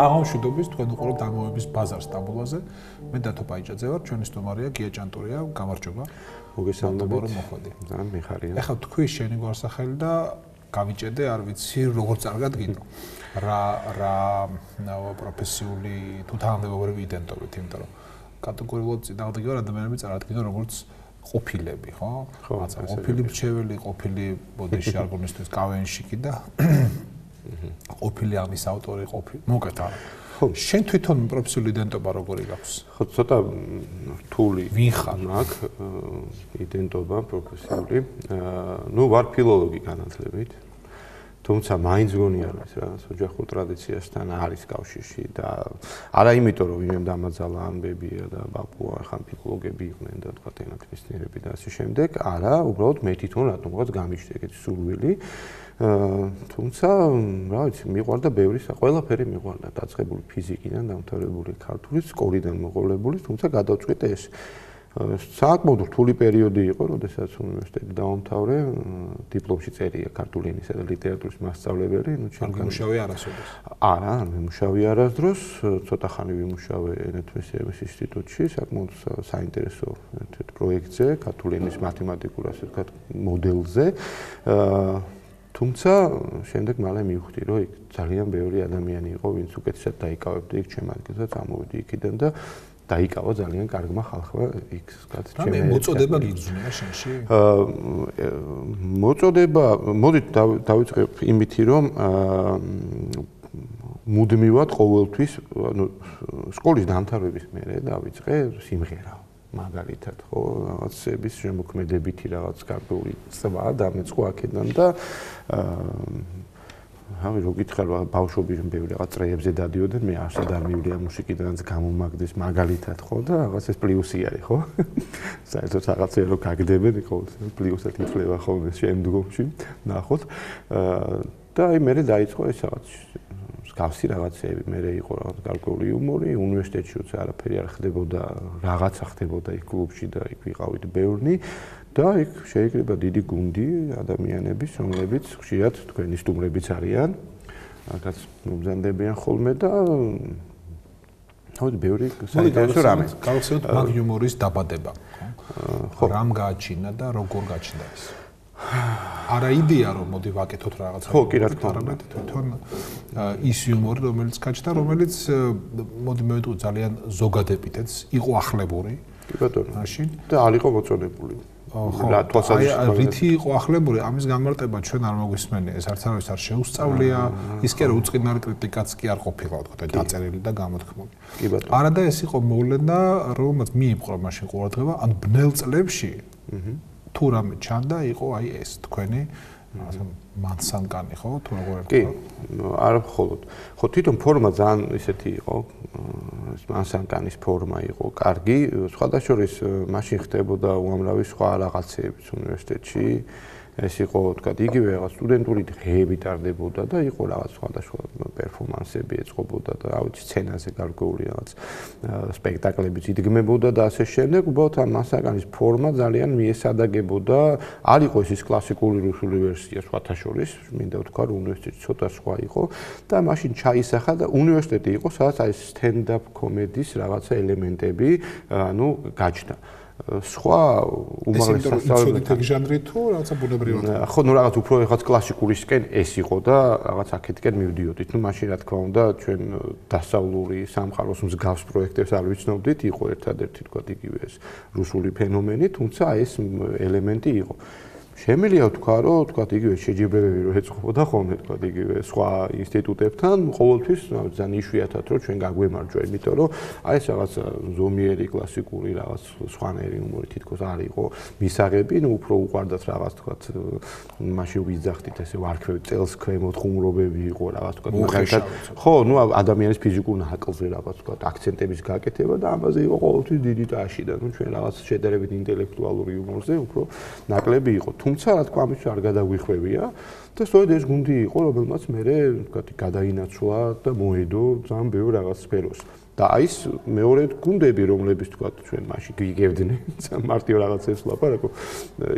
საღამშვიდობის თქვენ უყურებთ დამოების ბაზარს სტამბოლაზე. მე დათო პაიჭაძე ვარ, ჩვენი სტუმარია გია ჭანტურია, გამარჯობა. მოგესალმებით. მოხვედი. ძალიან მიხარია. ეხლა თქვი შენი გვარსახელი და გავიჭედე, არ ვიცი როგორ წარგადგინო. რა რა პროფესიული თუ თანამდებობრივი იდენტობით, იმიტომ რომ კატეგორიულად წინააღმდეგი ვარ ადამიანები წარადგინო როგორც ყოფილები, ხო? ხო, ყოფილი მრჩეველი, ყოფილი ბოდიში არგონისტვის კავენში კი და ყოფილი ამის ავტორი ყოფილი. მოკეთ არა. ხო, შენ თვითონ პროფესიული იდენტობა როგორი გაქვს? ხო, ცოტა რთული. ვინ ხარ? მაგ იდენტობა პროფესიული. ნუ ვარ ფილოლოგი განათლებით. თუმცა მაინც გონი არის რა, ოჯახურ ტრადიციასთან არის კავშირში და არა იმიტომ რომ ვინმე დამაძალა ამბები და ბაბუა ხან ფილოლოგები იყვნენ და თქვა ენათმეცნიერები და ასე შემდეგ, არა, უბრალოდ მე თვითონ რატომ ვარ გამიჩნდა ეგეთი სურვილი. თუმცა, რა ვიცი, მიყვარდა ბევრი, ყველაფერი მიყვარდა, დაწყებული ფიზიკიდან, დამთავრებული ქართული სკოლიდან მოყოლებული, თუმცა გადავწყვიტე ეს საკმაოდ რთული პერიოდი იყო, როდესაც უნივერსიტეტი დაამთავრე, დიპლომში წერია ქართული ენისა და ლიტერატურის მასწავლებელი, ну ჩვენ გამუშავე არასოდეს. არა, მემუშავე არასდროს, ცოტა ხანი ვიმუშავე ენათმეცნიერების ინსტიტუტში, საკმაოდ საინტერესო ერთ პროექტზე, ქართული ენის მათემატიკურ ასე ვთქვათ მოდელზე. აა თუმცა შემდეგ მალე მივხვდი, რომ იქ ძალიან ბევრი ადამიანი იყო, ვინც უკეთესად დაიკავებდა იქ ჩემ ადგილზე, წამოვიდი იქიდან და დაიკავა ძალიან კარგმა ხალხმა იქ სკაც ჩემი. რა მოწოდება გიგზნია შენში? აა მოწოდება, მოდით დავიწყებ იმითი, რომ აა მუდმივად ყოველთვის, ანუ სკოლის დამთავრების მერე დავიწყე სიმღერა. მაგალითად ხო რაღაცების შემოქმედებითი რაღაც კარგული წვა დამეწყო აქედან და აა რა გითხარ ბავშვები რომ ბევრი რაღაც წრეებზე დადიოდნენ მე არსად არ მივიდა მუსიკიდანაც გამომაგდეს მაგალითად ხო და რაღაც ეს პლუსი არის ხო? საერთოდ რაღაცა რო გაგდებენ ხო პლუსად იწლება ხოლმე შემდგომში ნახოთ. და აი მე დაიწყო ეს რაღაც გავსი რაღაცეები, მე იყო რაღაც გარკვეული იუმორი, უნივერსიტეტში უცე არაფერი არ ხდებოდა, რაღაცა ხდებოდა იქ კლუბში და იქ ვიყავით ბევრნი და იქ შეიძლება დიდი გუნდი ადამიანების, რომლებიც ხშირად თქვენი სტუმრებიც არიან. რაღაც მომზანდებიან ხოლმე და თორე ბევრი საინტერესო რამე. გავხსენოთ მაგ იუმორის დაბადება, ხო? რამ გააჩინა და როგორ გაჩნდა ეს? არა იდეა რომ მოდი ვაკეთოთ რაღაცა ხო კი რა თქმა უნდა. თვითონ ის იუმორი რომელიც გაჩნდა რომელიც მოდი მე ვიტყვი ძალიან ზოგადებითაც იყო ახლებური კი ბატონო. მაშინ. და არ იყო მოწონებული. ხო რა თვალსაზრისით აი რითი იყო ახლებური ამის გამარტება ჩვენ არ მოგვისმენია ეს არც არავის არ შეუსწავლია. ის კი არა უწყინარი კრიტიკაც კი არ ყოფილა თქო და დაწერილი და გამოთქმული. კი ბატონო. არა და ეს იყო მოვლენა რომელმაც მიიპყრო მაშინ ყურადღება ან ბნელ წლებში. აჰა თუ რამე ჩანდა იყო აი ეს თქვენი ასე მანსანკანი ხო თუ როგორ ერქვა კი არ მხოლოდ. ხო თვითონ ფორმა ძალიან ისეთი იყო მანსანკანის ფორმა იყო კარგი. სხვადასხვა მაშინ ხდებოდა უამრავი სხვა რაღაცეებიც უნივერსიტეტში ეს იყო თქვა იგივე რაღაც სტუდენტური დღეები ტარდებოდა და იყო რაღაც სხვადასხვა პერფორმანსები ეწყობოდა და რა ვიცი სცენაზე გარკვეული რაღაც სპექტაკლებიც იდგმებოდა და ასე შემდეგ უბრალოდ ამ მასაკანის ფორმა ძალიან მიესადაგებოდა. არ იყო ეს კლასიკური რუსული ვერსია სხვათა შორის მინდა ვთქვა რომ უნივერსიტეტი ცოტა სხვა იყო და მაშინ ჩაისახა და უნივერსიტეტი იყო სადაც აი სტენდაპ კომედიის რაღაცა ელემენტები ანუ გაჩნდა სხვა უმაღლეს სასწავლებელთან ჟანრი თუ რაღაცა ბუნებრივად? ხო ნუ რაღაც უფრო რაღაც კლასიკურისკენ ეს იყო და რაღაც აქეთკენ მივდიოდით. ნუ მაშინ რა თქმა უნდა ჩვენ დასავლური სამყაროს მსგავს პროექტებს არ ვიცნობდით იყო ერთადერთი თქვა იგივე ეს რუსული ფენომენი თუმცა ეს ელემენტი იყო შემიძლია ვთქვა, რომ თქვა იგივე შეჯიბრებები რო ეწყობოდა ხოლმე თქვა იგივე სხვა ინსტიტუტებთან, ყოველთვის ძალიან იშვიათად რომ ჩვენ გაგვემარჯვა, იმიტომ რომ აი ეს რაღაც ზომიერი კლასიკური რაღაც სხვანაირი უმორი თითქოს არ იყო მისაღები, ნუ უფრო უყარდათ რაღაც თქვა მაშინ ვიძახდით ესე ვარქვევი წელს ქვემოთ ხუმრობები იყო რაღაც თქვა მაგალითად ხო, ნუ ადამიანის ფიზიკურ ნაკლზე რაღაც თქვა აქცენტების გაკეთება და ამაზე იყო ყოველთვის დიდი ტაში და ნუ ჩვენ რაღაც შედარებით ინტელექტუალური იუმორზე უფრო ნაკლები იყო. თუ თუმცა რა თქმა უნდა არ გადაგვიხვევია და სწორედ ეს გუნდი იყო რომელმაც მე ვთქვათ გადაინაცვლა და მოედო ძალიან ბევრ რაღაც სფეროს და აი ეს მეორე გუნდები, რომლებიც თქვა ჩვენ მაშინ გიგებდნენ მარტივ რაღაცებს ლაპარაკო,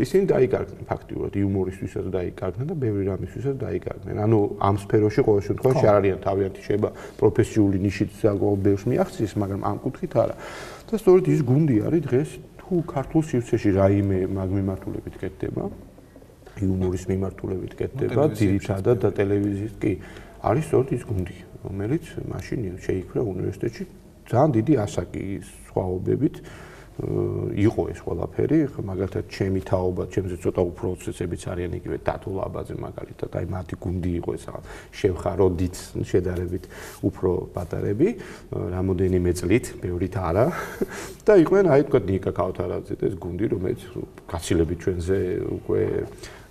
ისინი დაიკარგნენ ფაქტიურად იუმორისტვისაც დაიკარგნენ და ბევრი რამისთვისაც დაიკარგნენ. ანუ ამ სფეროში ყოველ შემთხვევაში არ არიან თავიანთი შეება პროფესიული ნიშით საკმაოდ ბევრს მიაღწიეს, მაგრამ ამ კუთხით არა. და სწორედ ის გუნდი არის დღეს თუ ქართულ სივრცეში რაიმე მაგმიმართულებით კეთდება, იუმორის მიმართულებით კეთდება, ძირითადად და ტელევიზიის კი. არის სწორედ ის გუნდი, რომელიც მაშინ შეიქმნა უნივერსიტეტში. ძალიან დიდი ასაკი სხვაობებით იყო ეს ყველაფერი, მაგალითად, ჩემი თაობა, ჩემზე ცოტა უფრო წესებიც არიან იგივე დათულაბაზე მაგალითად, აი მათი გუნდი იყო ეს რაღაც შევხაროდით შედარებით უფრო პატარები, რამოდენიმე წლით, მეორით არა. და იყვნენ აი თქვა ნიკა ქავთარაძე და ეს გუნდი, რომელიც გაცილებით ჩვენზე უკვე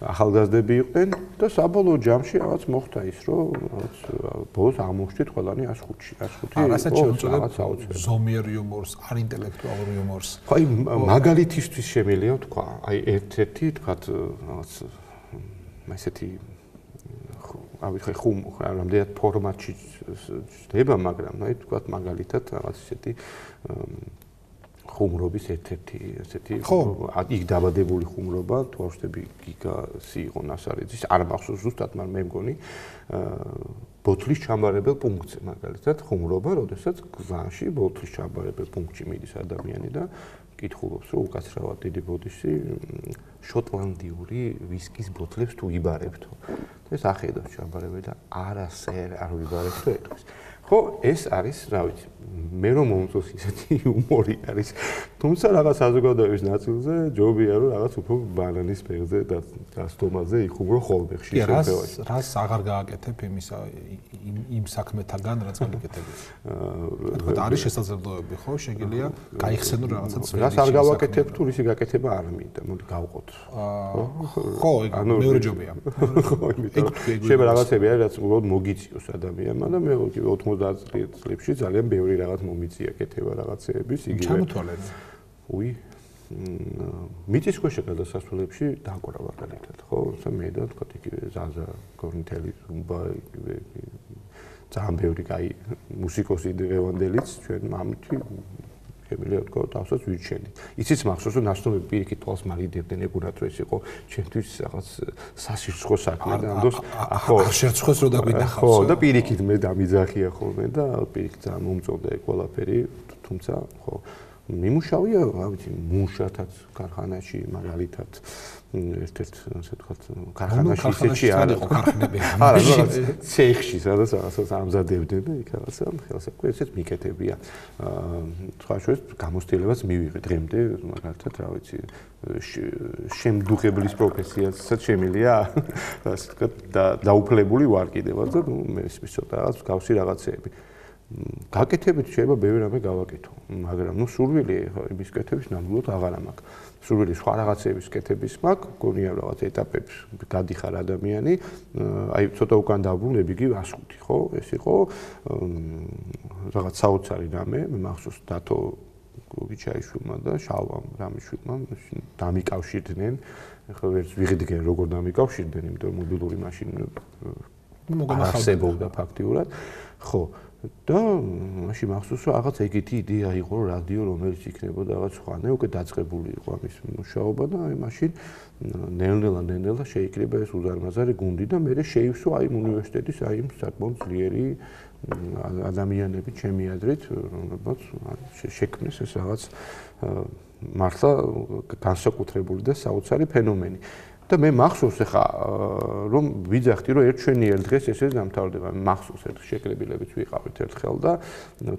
ახალგაზრდები იყვნენ და საბოლოო ჯამში რაღაც მოხდა ის, რომ რაღაც ბოლოს აღმოჩნდით ყველანი 105-ში, 105-ი. აა, რასაც შეუძლებ ზომიერ იუმორს, არ ინტელექტუალურ იუმორს. აი, მაგალითისთვის შემიძლია თქვა, აი ერთ-ერთი თქვა რაღაც ესეთი აი ხე ხუმ რამდენად ფორმატში ხდება, მაგრამ აი თქვა მაგალითად რაღაც ესეთი ხუმრობის ერთ-ერთი ესეთი იქ დაბადებული ხუმრობა თვალშები გიგასი იყო ნასარიძის არ მახსოვს ზუსტად მაგრამ მე მგონი ბოთლის ჩამბარებელ პუნქტზე მაგალითად ხუმრობა როდესაც გზაში ბოთლის ჩამბარებელ პუნქტში მიდის ადამიანი და კითხულობს რომ უკაცრავად დიდი ბოდიში შოტლანდიური ვისკის ბოთლებს თუ იბარებთო ეს ახედავს ჩამბარებელი და არასერ არ ვიბარებთო ეთქვის ხო ეს არის რა ვიცი მე რომ მომწონს ისეთი იუმორი არის თუმცა რაღაც საზოგადოების ნაწილზე ჯობია რომ რაღაც უფრო ბანანის ფეხზე და გასტომაზე იხუმრო ხოლმე ხშირ შემთხვევაში რას რას აღარ გააკეთებ იმის იმ საქმეთაგან რაც გაკეთები აა და არის შესაძლებლობები ხო შეგიძლია გაიხსენო რაღაცა წვერი რას არ გავაკეთებ თუ ისი გაკეთება არ მინდა მოდი გავყოთ. აა ხო? ეგ მეორე ჯობია. ხო იმიტომ შეიძლება რაღაცები არის რაც უბრალოდ მოგიწიოს ადამიანმა და მე 90 წლებში ძალიან ბევრი რაღაც მომიწია კეთება რაღაცეების იგივე ჩამოთვალეთ. უი მიწის ქვეშ გადასასვლელებში დაკვრა მაგალითად ხო? მე და თქვა იგივე ზაზა გორნთელი ზუმბა იგივე ძალიან ბევრი კაი მუსიკოსი დღევანდელიც ჩვენ მამთი შემიძლია თქო თავსაც ვიჩენი. იცით მახსოვს რომ ნასტომები პირიქით თვალს მაგიდებდნენ ეგურად რომ ეს იყო ჩვენთვის რაღაც სასირცხო საქმე და ამდოს ხო არ შერცხოს რომ დაგვინახავს. ხო და პირიქით მე დამიძახია ხოლმე და პირიქით ძალიან მომწონდა ეგ ყველაფერი თუმცა ხო მიმუშავია, რა ვიცი, მუშათაც ქარხანაში მაგალითად ერთ-ერთ ასე ვთქვათ, ქარხანაში ისეთი არ იყო ქარხნები. არა, რა ცეხში, სადაც რაღაცას ამზადებდნენ და იქ რაღაცა ხელსაყრე ესეც მიკეთებია. აა სხვა შორის გამოსტილებაც მივიღე დღემდე, მაგალითად, რა ვიცი, შემდუხებლის პროფესიასაც შემილია, ასე ვთქვათ, და დაუფლებული ვარ კიდევაც და მე ის ცოტა რაღაც გავსი რაღაცეები. გაკეთებით შეიძლება ბევრი რამე გავაკეთო, მაგრამ ნუ სურვილი იმის კეთების ნამდვილად აღარ მაქვს. სურვილი სხვა რაღაცების კეთების მაქვს, გონია რაღაც ეტაპებს გადიხარ ადამიანი, აი ცოტა უკან დაბრუნები კი 105, ხო? ეს იყო რაღაც საოცარი რამე, მე მახსოვს დათო გოგიჩაიშვილმა და შალვამ რამიშვილმა დამიკავშირდნენ. ახლა ვერც ვიღიდნენ როგორ დამიკავშირდნენ, იმიტომ რომ მობილური მაშინა მოგონახავდა ფაქტიურად. ხო, და მაშინ მახსოვს რომ რაღაც ეგეთი იდეა იყო რადიო რომელიც იქნებოდა რაღაც სხვანე უკვე დაწყებული იყო ამის მუშაობა და აი მაშინ ნელ-ნელა ნელ-ნელა შეიკრიბა ეს უზარმაზარი გუნდი და მე შეივსო აი უნივერსიტეტის აი საკმაოდ ძლიერი ადამიანები ჩემი აზრით რომელსაც შექმნეს ეს რაღაც მართლა განსაკუთრებული და საოცარი ფენომენი და მე მახსოვს ახლა რომ ვიძახდი რომ ერთ ჩვენიერ დღეს ესე დამთავრდება მახსოვს ერთ შეკრებილებიც ვიყავით ერთხელ და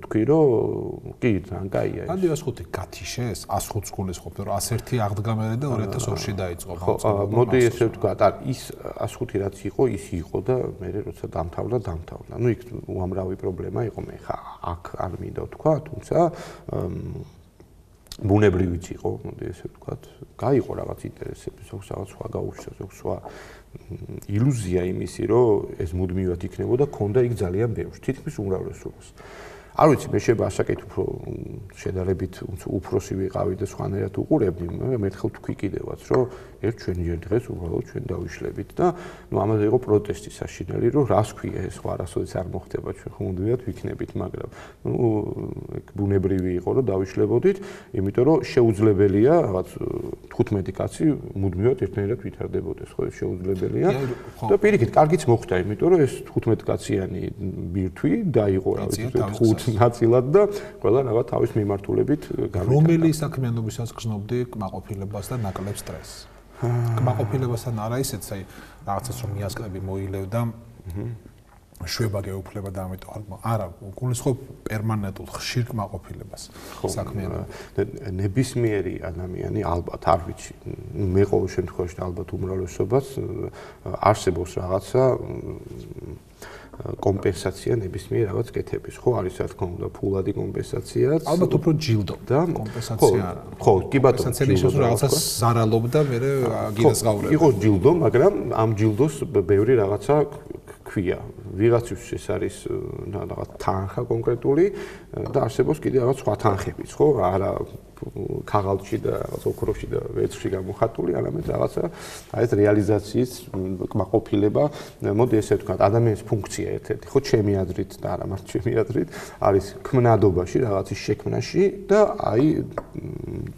თქვი რომ კი ძალიან კაია ეს. ანდი 105 გათიშეს 105 გულის ყოფილი რომ 101 აღდგამერე და 2002-ში დაიწყო ხო მოდი ესე ვთქვა და ის 105 რაც იყო ის იყო და მე როცა დამთავრდა დამთავრდა. ნუ იქ უამრავი პრობლემა იყო მე ხა აქ არ მინდა ვთქვა თუმცა ბუნებრივიც იყო, მოდი ესე ვთქვათ, გაიყო რაღაც ინტერესები, ზოგს რაღაც სხვა გაუშვეს, ზოგს სხვა ილუზია იმისი, რომ ეს მუდმივად იქნებოდა, ქონდა იქ ძალიან ბევრს, თითქმის უმრავლესობას. არ ვიცი, მე შეიძლება ასაკით უფრო შედარებით უფროსი ვიყავი და სხვანაირად უყურებდი, მაგრამ მერთხელ თქვი კიდევაც, რომ ერთ ჩვენი ჯერ დღეს უბრალოდ ჩვენ დავიშლებით და ნუ ამაზე იყო პროტესტი საშინელი, რომ რას ქვია ეს სხვა რასოდეს არ მოხდება ჩვენ ხომ უნდათ ვიქნებით, მაგრამ ნუ ეგ ბუნებრივი იყო, რომ დავიშლებოდით, იმიტომ რომ შეუძლებელია რაღაც 15 კაცი მუდმივად ერთნაირად ვითარდებოდეს, ხო ეს შეუძლებელია. და პირიქით, კარგიც მოხდა, იმიტომ რომ ეს 15 კაციანი ბირთვი დაიყო რა ვიცი, ხუთ ნაწილად და ყველა რაღაც თავის მიმართულებით გამიტანა. რომელი საქმიანობისაც გრძნობდი კმაყოფილებას და ნაკლებ სტრესს? კმაყოფილებასთან არა ისეც, აი რაღაცას რომ მიასკნები მოილევ და შვება გეუფლება და ამიტომ არა, გულისხმობ პერმანენტულ ხშირ კმაყოფილებას საქმიანობა. ნებისმიერი ადამიანი ალბათ არ ვიცი, მე ყოველ შემთხვევაში ალბათ უმრავლესობას არსებობს რაღაცა კომპენსაცია ნებისმიერ რაღაც კეთების, ხო, არის რა თქმა უნდა, ფულადი კომპენსაციაც. ალბათ უფრო ჯილდო და კომპენსაცია არა. ხო, კი ბატონო, კომპენსაცია ის რაღაცა ზარალობდა მე გიდასღაურებ. იყო ჯილდო, მაგრამ ამ ჯილდოს ბევრი რაღაცა ქვია. ვიღაცის ეს არის რაღაც თანხა კონკრეტული და არსებობს კიდე რაღაც სხვა თანხებიც, ხო? არა ქაღალდში და რაღაც ოქროში და ვეცში გამოხატული, არამედ რაღაცა აი ეს რეალიზაციის კმაყოფილება, მოდი ესე ვთქვა, ადამიანის ფუნქცია ერთ-ერთი, ხო, ჩემი აზრით და არა მარტო ჩემი აზრით, არის ქმნადობაში, რაღაცის შექმნაში და აი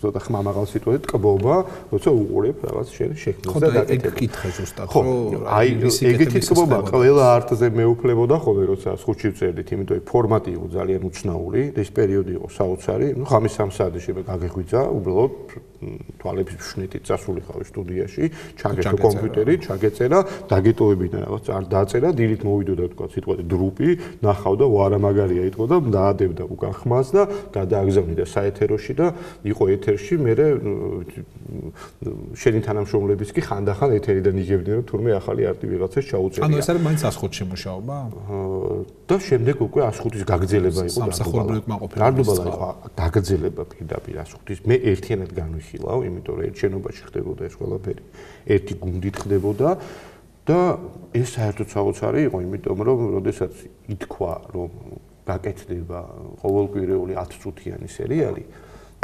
ზოთა ხმამაღალ სიტუაციად კბობა, როცა უყურებ რაღაც შენ შექმნას და დაკეთებას. ხო, ეგ კითხე ზუსტად, რომ აი ეგეთი კბობა ყველა არტზე მეუფლებოდა ხოლმე, როცა ხუთში ვწერდით, იმიტომ რომ ფორმატი იყო ძალიან უცნაური ეს პერიოდი იყო საოცარი, ну ხამის სამსაათი შეიძლება გაგეღვიძა, უბრალოდ თვალების შნიტით წასულიყავი სტუდიაში, ჩაგეთო კომპიუტერი, ჩაგეწერა, დაგეტოვებინა რაღაც არ დაწერა, დილით მოვიდოდა თქვა სიტყვაზე დრუპი, ნახავდა ვარა მაგარია იტყო და დაადებდა უკან ხმას და გადააგზავნიდა საეთეროში და იყო ეთერში, მე შენი თანამშრომლებიც კი ხანდახან ეთერიდან იგებდნენ რომ თურმე ახალი არტი ვიღაცას ჩაუწერია. ანუ ეს არის მაინც ასხუთში მუშაობა? და შემდეგ უკვე ასხუთის გაგრძელება იყო და სამსახურებრივ კმაყოფილება. გარდუბალა იყო გაგრძელება პირდაპირ ასხუთის. მე ერთიანად განვიხილავ, იმიტომ რომ ერთ შენობაში ხდებოდა ეს ყველაფერი. ერთი გუნდით ხდებოდა და ეს საერთოდ საოცარი იყო, იმიტომ რომ როდესაც ითქვა, რომ გაკეთდება ყოველკვირეული 10 წუთიანი სერიალი,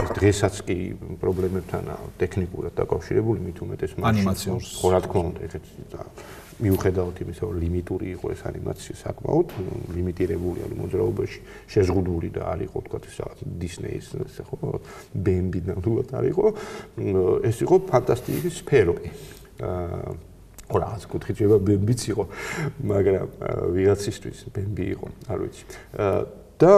ეს დღესაც კი პრობლემებთან ტექნიკურად დაკავშირებული მით უმეტეს ანიმაციურს ხო რა თქმა უნდა ეხეთ მიუხედავად იმისა რომ ლიმიტური იყო ეს ანიმაცია საკმაოდ ლიმიტირებული არის მოძრაობაში შეზღუდული და არ იყო თქვა ეს რაღაც დისნეის ესე ხო ბემბი ნამდვილად არ იყო ეს იყო ფანტასტიკური სფერო. აა ora az კუთხით შეიძლება ბემბიც იყო მაგრამ ვიღაცისთვის ბემბი იყო არ ვიცი და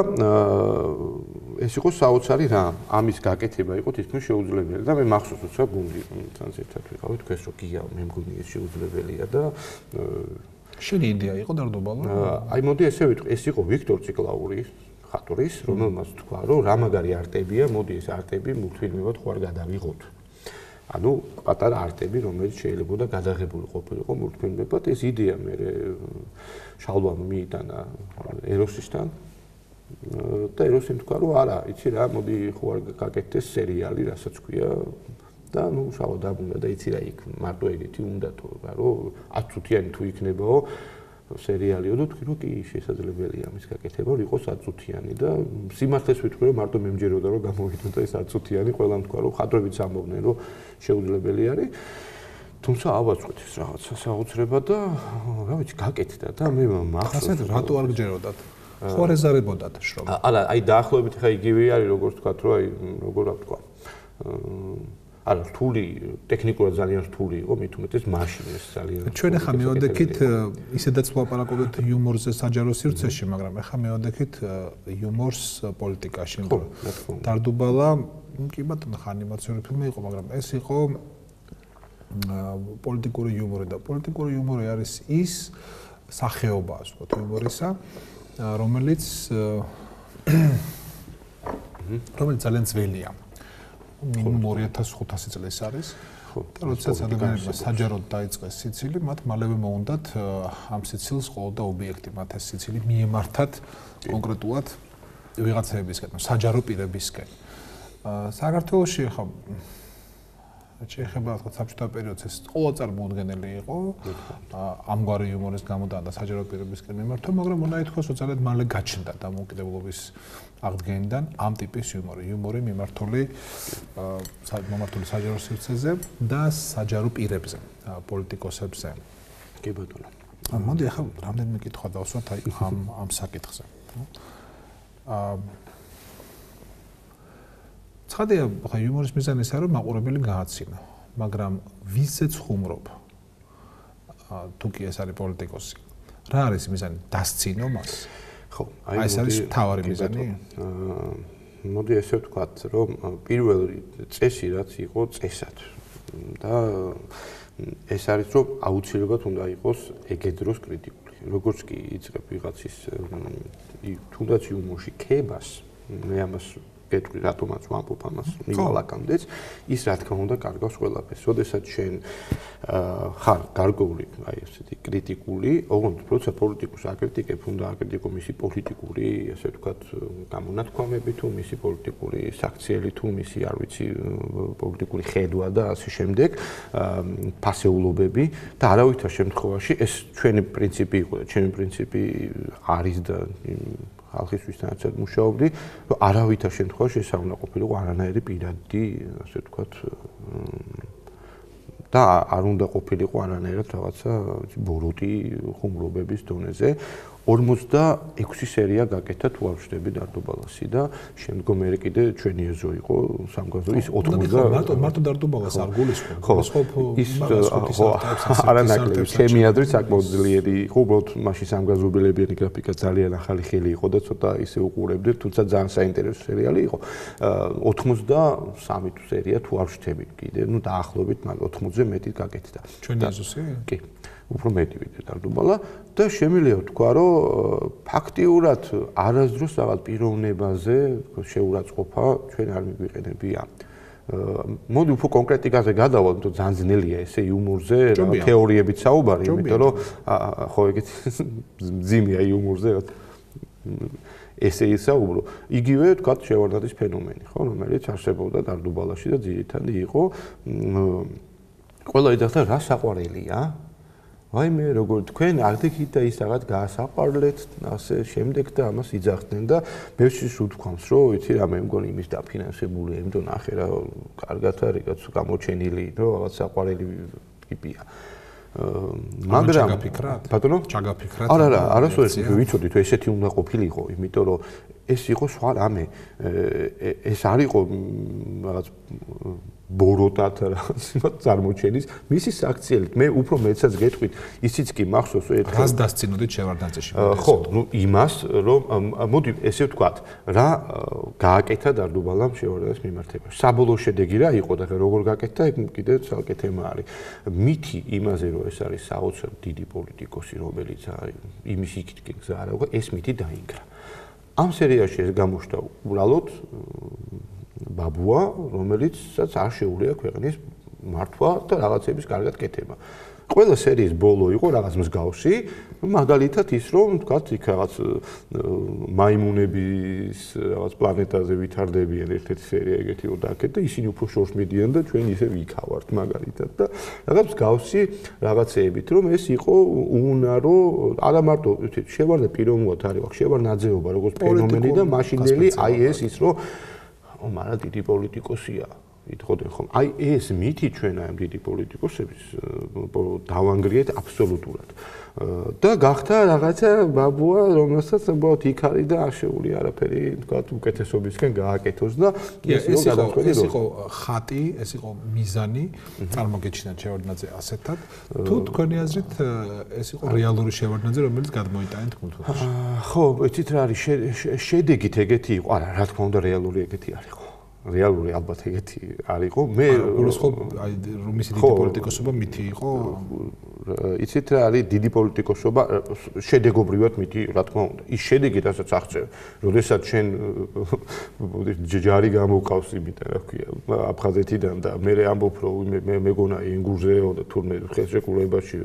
ეს იყო საოცარი რა ამის გაკეთება იყო თითქმის შეუძლებელი და მე მახსოვს როცა გუნდი თან ერთად ვიყავით თქვენს რო გია მე მგონი ეს შეუძლებელია და შენი იდეა იყო დარდობალა? აი მოდი ესე ვიტყვი ეს იყო ვიქტორ ციკლაური ხატურის რომელმაც თქვა რომ რა მაგარი არტებია მოდი ეს არტები მულტფილმებად არ გადავიღოთ. ანუ პატარა არტები რომელიც შეიძლება და გადაღებული ყოფილიყო მულტფილმებად ეს იდეა მე შალვამ მიიტანა ეროსისთან და ეროსიმ თქვა რომ არა, იცი რა, მოდი ხო არ გაკეთდეს სერიალი, რასაც ქვია და ნუ შავა დაბრუნდა და იცი რა იქ მარტო ეგეთი უნდა თო, რომ 10 წუთიანი თუ იქნებაო სერიალიო და თქვი რომ კი შესაძლებელია ამის გაკეთება, რომ იყოს 10 წუთიანი და სიმართლეს ვიტყვი რომ მარტო მემჯეროდა რომ გამოვიდოდა ეს 10 წუთიანი, ყველამ თქვა რომ ხატრებიც ამბობდნენ რომ შეუძლებელი არის. თუმცა ავაწყოთ ეს რაღაცა საოცრება და რა ვიცი გაკეთდა და მე მახსოვს რატო არ გჯეროდათ? ხო რეზერვებოდათ შრომა. არა, აი დაახლოებით ხა იგივე არის როგორც თქვა, რომ აი როგორ ვთქვა. არა, რთული, ტექნიკურად ძალიან რთული იყო, მით უმეტეს მაშინ ეს ძალიან. ჩვენ ახლა მეოდექით ისედაც ვლაპარაკობთ იუმორზე საჯარო სივრცეში, მაგრამ ახლა მეოდექით იუმორს პოლიტიკაში. ხო, დარდუბალა, კი ბატონო, ანიმაციური ფილმი იყო, მაგრამ ეს იყო პოლიტიკური იუმორი და პოლიტიკური იუმორი არის ის სახეობა, ასე ვთქვათ, იუმორისა, რომელიც რომელიც ძალიან ძველია. მინიმუმ 2500 წელს არის. და როდესაც ადამიანებმა საჯაროდ დაიწყეს სიცილი, მათ მალევე მოუნდათ ამ სიცილს ყოველ და ობიექტი მათ ეს სიცილი მიემართათ კონკრეტულად ვიღაცებისკენ, საჯარო პირებისკენ. საქართველოში ხა შეიძლება თქვა საბჭოთა პერიოდს ეს ყოველწარმოუდგენელი იყო ამგვარი იუმორის გამოდანა საჯარო პირებისკენ მიმართვა, მაგრამ უნდა ითქვას, რომ ძალიან მალე გაჩნდა დამოუკიდებლობის აღდგენიდან ამ ტიპის იუმორი, იუმორი მიმართული მომართული საჯარო სივრცეზე და საჯარო პირებზე, პოლიტიკოსებზე. კი ბატონო. მოდი ახლა რამდენიმე კითხვა დავსვათ აი ამ ამ საკითხზე. აა ცხადია, ხა იუმორის მიზანი ისაა, რომ მაყურებელი გააცინა, მაგრამ ვისაც ხუმრობ? თუ კი ეს არის პოლიტიკოსი. რა არის მიზანი? დასცინო მას? ხო, აი ეს არის თავარი მიზანი. აა მოდი ესე ვთქვათ, რომ პირველი წესი რაც იყო წესად და ეს არის რომ აუცილებლად უნდა იყოს ეგედროს კრიტიკული. როგორც კი იწყებ ვიღაცის თუნდაც იუმორში ქებას, მე ამას გეტყვი რატომაც ვამბობ ამას ნივალაკამდეც ის რა თქმა უნდა კარგავს ყველაფერს. ოდესაც შენ ხარ გარკვეული აი ესეთი კრიტიკული, ოღონდ როცა პოლიტიკოს აკრიტიკებ, უნდა აკრიტიკო მისი პოლიტიკური, ასე ვთქვათ, გამონათქვამები თუ მისი პოლიტიკური საქციელი თუ მისი, არ ვიცი, პოლიტიკური ხედვა და ასე შემდეგ, ფასეულობები და არავითარ შემთხვევაში ეს ჩვენი პრინციპი იყო და ჩემი პრინციპი არის და ხალხისთვის თანაცად მუშაობდი, რომ არავითარ შემთხვევაში ეს არ უნდა ყოფილიყო არანაირი პირადი, ასე ვთქვათ, და არ უნდა ყოფილიყო არანაირად რაღაცა ბოროტი ხუმრობების დონეზე. 46 სერია გაკეთა თუ არ ვშდები დარდუბალასი და შემდგომ მე კიდე ჩვენი ეზო იყო სამგაზო ის 80 მარტო მარტო დარდუბალას არ გულისხმობ. ხო ის ხო არანაკლები ჩემი აზრით საკმაოდ ძლიერი იყო უბრალოდ მაშინ სამგაზობელებიანი გრაფიკა ძალიან ახალი ხელი იყო და ცოტა ისე უყურებდი თუმცა ძალიან საინტერესო სერიალი იყო. 83 თუ სერია თუ არ ვშდები კიდე ნუ დაახლოებით მაგრამ 80-ზე მეტი გაკეთდა. ჩვენი ეზოსი კი უფრო მეტი ვიდრე დარდუბალა და შემიძლია თქვა რომ ფაქტიურად არასდროს რაღაც პიროვნებაზე შეურაცხყოფა ჩვენ არ მიგვიყენებია მოდი უფრო კონკრეტიკაზე გადავალ, თუ ძალიან ძნელია ესე იუმორზე, თეორიებით საუბარი, იმიტომ რომ ხო ეგეთ ძიმია იუმორზე ესე ისაუბრო. იგივე თქვა შევარდადის ფენომენი, ხო, რომელიც არსებობდა დარდუბალაში და ძირითადად იყო ყველა იძახდა რა საყვარელია, აი მე როგორ თქვენ აღდგით და ის რაღაც გაასაყარლეთ ასე შემდეგ და ამას იძახდნენ და შეშ უთქვამს რომ იცი რა მე მგონი იმის დაფინანსებული ემდო ნახე რა კარგად არის რაც გამოჩენილი რომ რაღაც საყვარელი ტიპია მაგრამ ბატონო? ჩაგაფიქრათ არა არა არასოდეს ვიცოდი თუ ესეთი უნდა ყოფილიყო იმიტომ რომ ეს იყო სხვა რამე ეს არისო რაღაც ბოროტად რაღაც წარმოჩენის. მისი საქციელით მე უფრო მეცაც გეტყვით ისიც კი მახსოვს ერთ რას დასცინოდით შევარდანцеში ხო ნუ იმას რომ მოდი ესე ვთქვათ რა გააკეთა დარდუბალამ შევარდანის მიმართება საბოლოო შედეგი რა იყო და როგორ გააკეთა ეგ კიდე ცალკე თემა არის. მითი იმაზე რომ ეს არის საოცარ დიდი პოლიტიკოსი რომელიც იმის იქით კი გზა არა ეს მითი დაინგრა. ამ სერიაში ეს გამოჩნდა უბრალოდ ბაბუა, რომელიცაც არ შეუძლია ქვეყნის მართვა და რაღაცების კარგად კეთება. ყველა სერიის ბოლო იყო რაღაც მსგავსი, მაგალითად ის რომ თქვათ იქ რაღაც მაიმუნების რაღაც პლანეტაზე ვითარდებიან ერთ-ერთი სერია ეგეთი იყო და აქეთ და ისინი უფრო შორს მიდიან და ჩვენ ისე ვიქავართ მაგალითად და რაღაც მსგავსი რაღაცეებით რომ ეს იყო უნარო არა მარტო შევარდა პიროვნულად არის ვახ შევარ ნაძეობა როგორც ფენომენი და მაშინელი აი ეს ის რომ ო მარა დიდი პოლიტიკოსია ითხოვდნენ ხომ? აი ეს მითი ჩვენ აი დიდი პოლიტიკოსების დავანგრიეთ აბსოლუტურად. და გახდა რაღაცა ბაბუა რომელსაც უბრალოდ იქ არის და არ შეუძლია არაფერი თქვა უკეთესობისკენ გააკეთოს და ეს იყო ეს იყო ხატი ეს იყო მიზანი წარმოგეჩინა შევარდნაძე ასეთად. თუ თქვენი აზრით ეს იყო რეალური შევარდნაძე რომელიც გადმოიტანეთ კულტურაში ხო იცით რა არის შედეგით ეგეთი იყო არა რა თქმა უნდა რეალური ეგეთი არ იყო რეალური ალბათ ეგეთი არ იყო. მე გულისხმობ აი რომის დიდი პოლიტიკოსობა მითი იყო. იცით რა არის დიდი პოლიტიკოსობა შედეგობრივად მითი, რა თქმა უნდა. ის შედეგი რასაც აღწევ, როდესაც შენ ჯარი გამოვყავს იმით, რა ქვია, აფხაზეთიდან და მე ამბობ რომ მე მეგონა ენგურზეო და თურმე ხელშეკრულებაში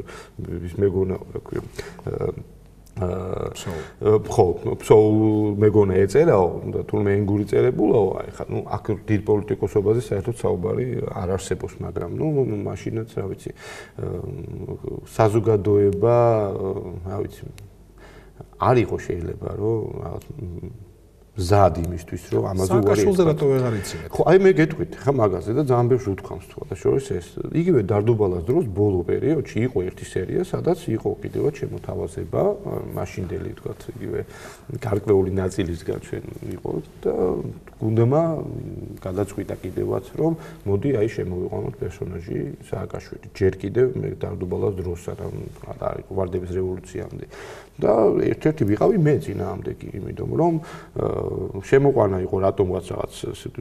ის მეგონა, რა ქვია. აა ხო, ფსოულ მეგონა ეწერაო და თურმე ენგური წერებულაო, აი ხა, ნუ აქ დიდ პოლიტიკოსობაზე საერთოდ საუბარი არ არსებობს, მაგრამ ნუ მაშინაც, რა ვიცი, საზოგადოება, რა ვიცი, არ იყო შეიძლება, რომ რაღაც მზად იმისთვის, რომ ამაზე უარი. საკაშულზე რატო ვეღარ იცინეთ? ხო, აი მე გეტყვით, ხა მაგაზე და ძალიან ბევრს უთქვამს თუ და შორის ეს იგივე დარდუბალას დროს ბოლო პერიოდში იყო ერთი სერია, სადაც იყო კიდევაც შემოთავაზება, მაშინდელი თქვათ, იგივე გარკვეული ნაწილისგან ჩვენ იყო და გუნდმა გადაწყვიტა კიდევაც, რომ მოდი აი შემოვიყვანოთ პერსონაჟი სააკაშვილი. ჯერ კიდევ მე დარდუბალას დროს, სანამ არის ვარდების რევოლუციამდე. და ერთ-ერთი ვიყავი მე ძინაამდეგი, იმიტომ რომ შემოყვანა იყო რატომღაც რაღაც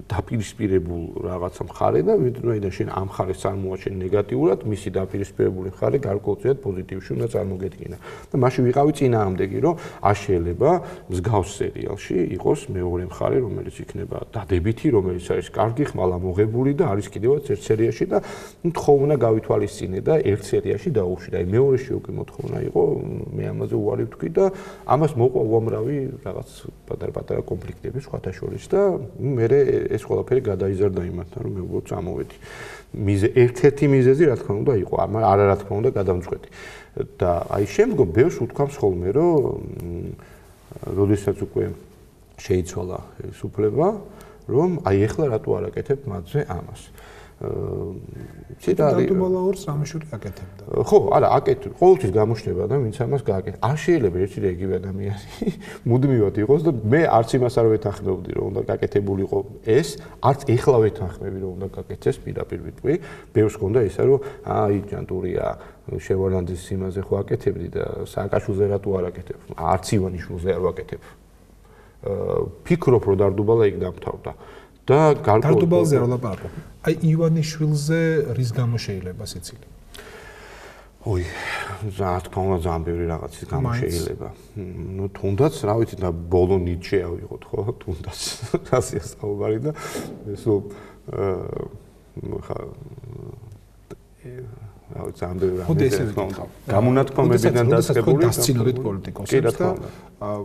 დაპირისპირებულ რაღაცა მხარე და ვიდროიდან შენ ამ მხარეს წარმოაჩენ ნეგატიურად, მისი დაპირისპირებული მხარე გარკვეულწილად პოზიტივში უნდა წარმოგედგინა. და მაშინ ვიყავი ძინაამდეგი, რომ არ შეიძლება მსგავს სერიალში იყოს მეორე მხარე, რომელიც იქნება დადებითი, რომელიც არის კარგი, ხმალა მოღებული და არის კიდევაც ერთ სერიაში და თხოვნა გავითვალისწინე და ერთ სერიაში დაუშვი. აი მეორეში უკვე მოთხოვნა იყო, მე ამაზე უარი ვთქვი და ამას მოყვა უამრავი რაღაც პატარ-პატარა კონფლიქტები სხვათა შორის და მე ეს ყველაფერი გადაიზარდა იმასთან რომ მე უბრალოდ წამოვედი. მიზე ერთ-ერთი მიზეზი რა თქმა უნდა იყო, არა რა თქმა უნდა გადამწყვეტი. და აი შემდგომ ბევრს უთქვამს ხოლმე რომ როდესაც უკვე შეიცვალა ეს უფლება, რომ აი ეხლა რატო არ აკეთებ მათზე ამას. ციტა არის დატუბალაურს რამეშური აკეთებდა. ხო, არა, აკეთებ. ყოველთვის გამოჩნდება და ვინც ამას გააკეთებს. არ შეიძლება ერთი რეგივე ადამიანი მუდმივად იყოს და მე არც იმას არ ვეთანხმებოდი, რომ უნდა გაკეთებულიყო ეს, არც ეხლა ვეთანხმები, რომ უნდა გაკეთდეს პირდაპირ ვიტყვი. ბევრს გონდა ისა, რომ აი ჯანტურია შევარანდის იმაზე ხო აკეთებდი და სააკაშულზე რატო არ აკეთებ? არც ივანიშვილზე არ ვაკეთებ. ფიქრობ, რომ დარდუბალა იქ დამთავრდა. და გარკვეულზე რა ლაპარაკობ. აი ივანიშვილზე რის გამო შეიძლება სიცილი? ой, за თქმა უნდა ძალიან ბევრი რაღაცის გამო შეიძლება. ну, თუნდაც, რა ვიცი, და ბოლო ნიჩე ავიღოთ, ხო? თუნდაც რასია საუბარი და ესო აა ხა რა ვიცი, ძალიან ბევრი რაღაცის გამონათქვამებიდან დასწრებული და დასწინოდით პოლიტიკოსებს და აა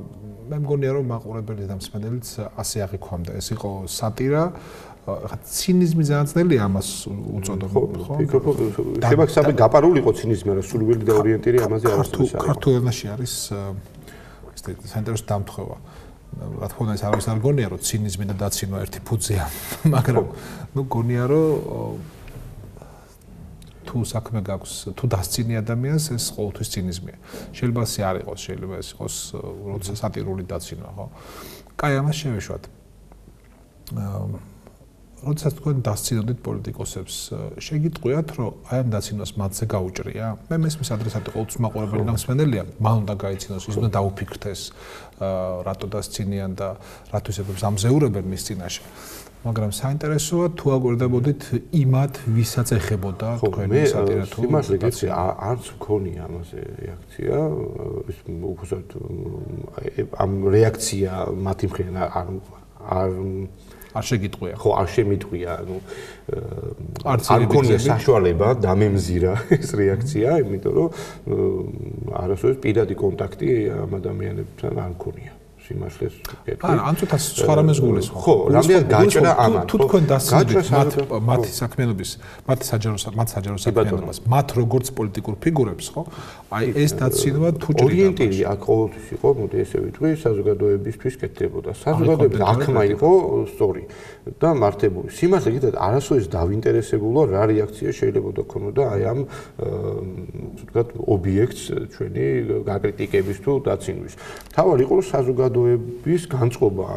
მე მგონია რომ მაყურებელი და მსმენელიც ასე აღიქვამდა ეს იყო სატირა ხა ცინიზმი ძალიან ძნელია ამას უწოდო ხო ფიქრობ შეიძლება სამი გაპარული იყო ცინიზმი რა სულველი და ორიენტირი ამაზე არ არის ქართულ ენაში არის ეს საინტერესო დამთხევა რა თქმა უნდა ეს არის არ გონია რომ ცინიზმი და დაცინვა ერთი ფუძეა მაგრამ ნუ გონია რომ თუ საქმე გაქვს თუ დასცინი ადამიანს ეს ყოველთვის ცინიზმია. შეიძლება ეს არ იყოს შეიძლება ეს იყოს როცა სატირული დაცინვა ხო? კაი ამას შევეშვათ როდესაც თქვენ დასცინოდით პოლიტიკოსებს შეგიტყვიათ რომ აი ამ დაცინვას მათზე გაუჭრია? მე მესმის ადრესატი ყოველთვის მაყურებელი და მსმენელია მან უნდა გაიცინოს ის უნდა დაუფიქრთეს რატო დასცინიან და ისე ამზეურებენ მის წინაშე. მაგრამ საინტერესოა თუ აგვერდებოდით იმათ ვისაც ეხებოდა თქვენი სატირა თუ იმას რეგაცი არც მქონია ამაზე რეაქცია ის უბრალოდ ამ რეაქცია მათი მხრიდან არ არ არ შეგიტყვია. ხო არ შემიტყვია ანუ არ მქონია საშუალება დამემზირა ეს რეაქცია იმიტომ რომ არასოდეს პირადი კონტაქტი ამ ადამიანებთან არ მქონია სიმართლეს ვკეთე. არა, ან ცოტა სხვა რამეს გულეს ხო? ხო, რამდენად გაჭრა ამან. თუ თქვენ დასწრებით მათ მათი საქმიანობის, მათი საჯარო მათ საჯარო საქმიანობას, მათ როგორც პოლიტიკურ ფიგურებს, ხო? აი ეს დაცინვა თუ ჭრიდა. ორიენტირი აქ ყოველთვის იყო, მოდი ესე ვიტყვი, საზოგადოებისთვის კეთდებოდა. საზოგადოების აღქმა იყო სწორი და მართებული. სიმართლე კიდევ არასოდეს დავინტერესებულო რა რეაქცია შეიძლება დაქონოდა აი ამ თქო ობიექტს ჩვენი გაკრიტიკების თუ დაცინვის. თავი იყო საზოგადო საზოგადოების განწყობა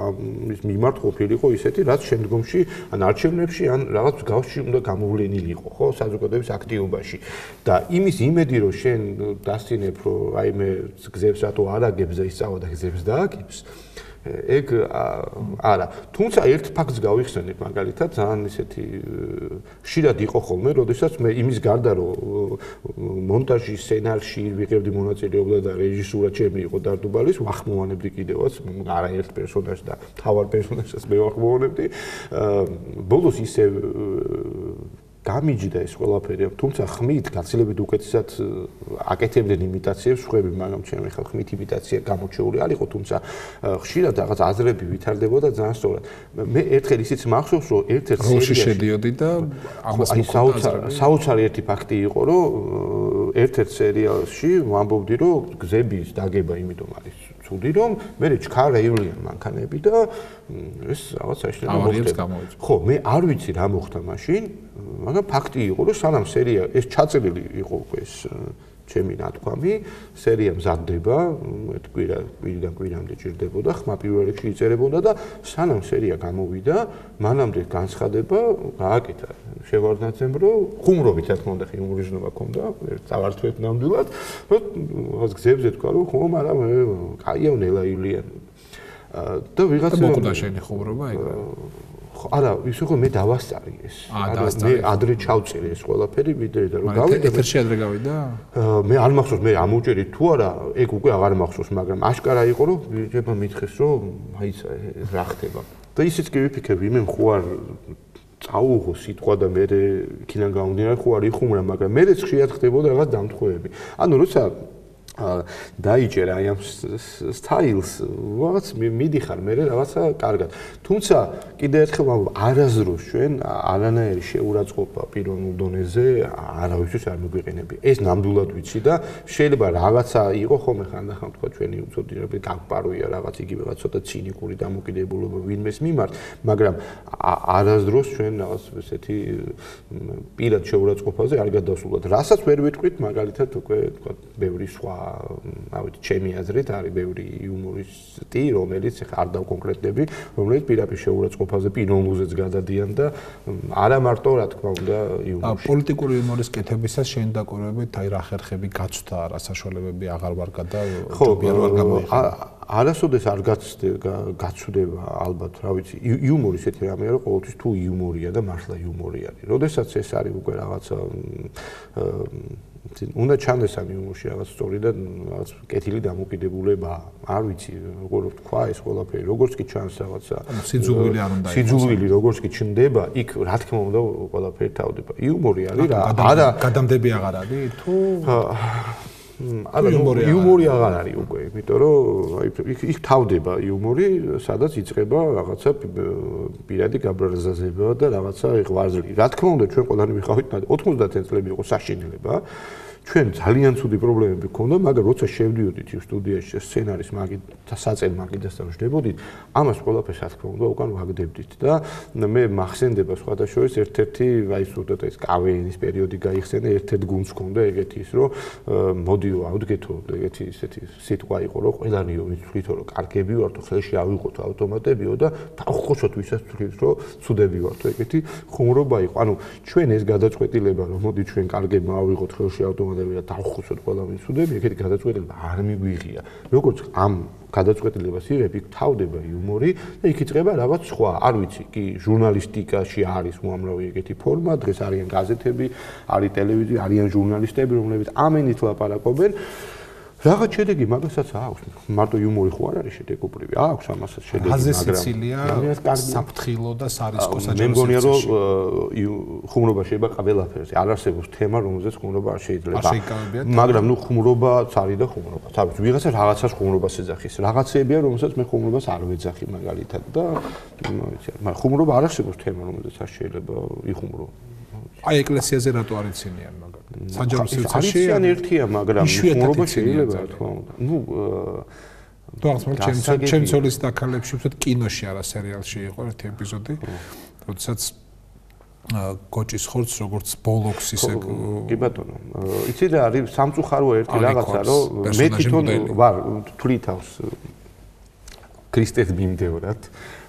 ის მიმართ ყოფილიყო ისეთი, რაც შემდგომში ან არჩევნებში ან რაღაც გავში უნდა გამოვლენილიყო, ხო, საზოგადოების აქტიობაში. და იმის იმედი რომ შენ დასწინებ, რომ აი მე გზებს რატო არაგებს და ისწავლა და გზებს დააგებს, ეგ არა. თუმცა ერთ ფაქტს გავიხსენებ მაგალითად, ძალიან ისეთი ხშირად იყო ხოლმე, როდესაც მე იმის გარდა რომ მონტაჟის სცენარში ვიღებდი მონაწილეობა და რეჟისურა ჩემი იყო დარდუბალის, ვახმოვანებდი კიდევაც არა ერთ პერსონაჟს და თავარ პერსონაჟს მე ვახმოვანებდი. ბოლოს ისე გამიჯდა ეს ყველაფერი, თუმცა ხმით გაცილებით უკეთესად აკეთებდნენ იმიტაციებს ხვები, მაგრამ ჩემი ხალხი ხმით იმიტაცია გამოჩეული არ იყო, თუმცა ხშირად რაღაც აზრები ვითარდებოდა ძალიან სწორად. მე ერთხელ ისიც მახსოვს, რომ ერთ-ერთ სერიაში შედიოდი და ამას მოხდა საოცარი ერთი ფაქტი იყო, რომ ერთ-ერთ სერიალში ვამბობდი, რომ გზების დაგება იმიტომ არის ცუდი რომ მე ჩქარეივლიან მანქანები და ეს რაღაც საერთოდ მოხდა. ხო, მე არ ვიცი რა მოხდა მაშინ, მაგრამ ფაქტი იყო რომ სანამ სერია ეს ჩაწერილი იყო ეს ჩემი ნათქვამი, სერია მზადდება, კვირა კვირიდან კვირამდე ჭირდებოდა, ხმა პირველ რიგში იწერებოდა და სანამ სერია გამოვიდა, მანამდე განცხადება გააკეთა შევარდნაცემ, რომ ხუმრობით რა თქმა უნდა ხიუმურიზნობა ქონდა, წავართვებ ნამდვილად, რომ რაღაც გზებზე თქვა, რომ ხო, მაგრამ კაია ნელა ივლიან. და ვიღაცა მოკვდა შენი ხუმრობა ეგ არა, ისე ხო მე დავასწარი ეს. არა, მე ადრე ჩავწერი ეს ყველაფერი, ვიდრე და რომ გავიდე. ეთერში ადრე გავიდა? მე არ მახსოვს, მე ამოჭერი თუ არა, ეგ უკვე აღარ მახსოვს, მაგრამ აშკარა იყო, რომ ჯება მითხეს, რომ აიცა რა ხდება. და ისიც კი ვიფიქრე, ვიმე ხო არ წაუღო სიტყვა და მე იქიდან გამომდინარე ხო არ იხუმრა, მაგრამ მე რეც ხშირად ხდებოდა რაღაც დამთხოები. ანუ როცა დაიჭერა აი ამ სტაილს რაღაც მიდიხარ მე რაღაცა კარგად. თუმცა კიდე ერთხელ არაზრუს ჩვენ არანაირი შეურაცხყოფა პიროვნულ დონეზე არავისთვის არ მიგვიყენები ეს ნამდვილად ვიცი და შეიძლება რაღაცა იყო ხოლმე ხანდახან თქვა ჩვენი უცოდინები გაგპაროია რაღაც იგივე რაღაც ცოტა ცინიკური დამოკიდებულება ვინმეს მიმართ მაგრამ არაზრუს ჩვენ რაღაც ესეთი პირად შეურაცხყოფაზე არ გადავსულოთ რასაც ვერ ვიტყვით მაგალითად უკვე თქვა ბევრი სხვა ავით ჩემი აზრით არის ბევრი იუმორისტი, რომელიც ხა არ დავკონკრეტდები, რომელიც პირაპირ შეურაცხყოფაზე პიროვნულზეც გადადიან და არა მარტო რა თქმა უნდა იუმორში. პოლიტიკური იუმორის კეთებისას შენ დაკურებით აი რა ხერხები გაცვდა, რა საშუალებები აღარ ვარ გადა ჯობია რომ არ გამოიხატო. არასოდეს არ გაცვდება ალბათ, რა ვიცი, იუმორი ესეთი რამეა, რომ ყოველთვის თუ იუმორია და მართლა იუმორი არის. როდესაც ეს არის უკვე რაღაცა უნდა ჩანდეს ამ იუმორში რაღაც სწორი და რაღაც კეთილი დამოკიდებულება. არ ვიცი, როგორ ვთქვა ეს ყველაფერი, როგორც კი ჩანს რაღაცა სიძულვილი არ უნდა იყოს. სიძულვილი როგორც კი ჩნდება, იქ რა თქმა უნდა ყველაფერი თავდება. იუმორი არის რა, არა გადამდები აღარ არის თუ არა იუმორი აღარ არის უკვე, იმიტომ რომ აი იქ თავდება იუმორი, სადაც იწყება რაღაცა პირადი გაბრაზაზება და რაღაცა ღვარზლი. რა თქმა უნდა, ჩვენ ყველანი ვიყავით 90 წლები იყო საშინელება. ჩვენ ძალიან ცუდი პრობლემები გქონდა, მაგრამ როცა შევდიოდით იმ სტუდიაში სცენარის მაგით და საწერ მაგიდას და ვждებოდით, ამას ყველაფერს რა თქმა უნდა უკან ვაგდებდით და მე მახსენდება სხვადასხვა ერთ-ერთი აი სულტა ეს კავეინის პერიოდი გაიხსენე, ერთ-ერთ გუნდს გქონდა ეგეთი ის, რომ მოდიო ავდგეთო ეგეთი ისეთი სიტყვა იყო, რომ ყველანიო ვიცვლითო რომ კარგები ვართ, ხელში ავიღოთ ავტომატებიო და დავხოშოთ ვისაც თulis რომ ცუდები ვართ, ეგეთი ხუმრობა იყო. ანუ ჩვენ ეს გადაწყვეტილება რომ მოდი ჩვენ კარგები ავიღოთ ხელში ავტომატებიო მოდებია დავხუსოთ ყველა ვინცუდები, ეგეთი გადაწყვეტილება არ მიგვიღია. როგორც ამ გადაწყვეტილებას იღებ, იქ თავდება იუმორი და იქ იწყება რაღაც სხვა, არ ვიცი, კი ჟურნალისტიკაში არის უამრავი ეგეთი ფორმა, დღეს არიან გაზეთები, არის ტელევიზია, არიან ჟურნალისტები, რომლებიც ამენით ლაპარაკობენ. რაღაც შედეგი მაგასაც აქვს. მარტო იუმორი ხო არ არის შედეგობრივი. აქვს ამასაც შედეგი, მაგრამ აზე სიცილია საფრთხილო და სარისკო საჯარო. მე მგონია რომ ხუმრობა შეიძლება ყველაფერზე. არ არსებობს თემა, რომელზეც ხუმრობა არ შეიძლება. მაგრამ ნუ ხუმრობაც არის და ხუმრობა. თავის ვიღაცა რაღაცას ხუმრობას ეძახის. რაღაცეებია, რომელსაც მე ხუმრობას არ ვეძახი მაგალითად და ნუ ვიცი, მაგრამ ხუმრობა არ არსებობს თემა, რომელზეც არ შეიძლება იხუმრო. აი ეკლესიაზე რატო არ იცინიან მაგალითად საჯარო სივრცეში არიციან ერთია მაგრამ ხუმრობა შეიძლება რა თქმა უნდა ნუ თუ ახსოვთ ჩემ ჩემ ცოლის დაკალებში ვთქვით კინოში არა სერიალში იყო ერთი ეპიზოდი როდესაც კოჭის ხორცს როგორც ბოლოქს ისე კი ბატონო იცი რა არის სამწუხარო ერთი რაღაცა რომ მე თვითონ ვარ თვლითავს ქრისტეს მიმდევრად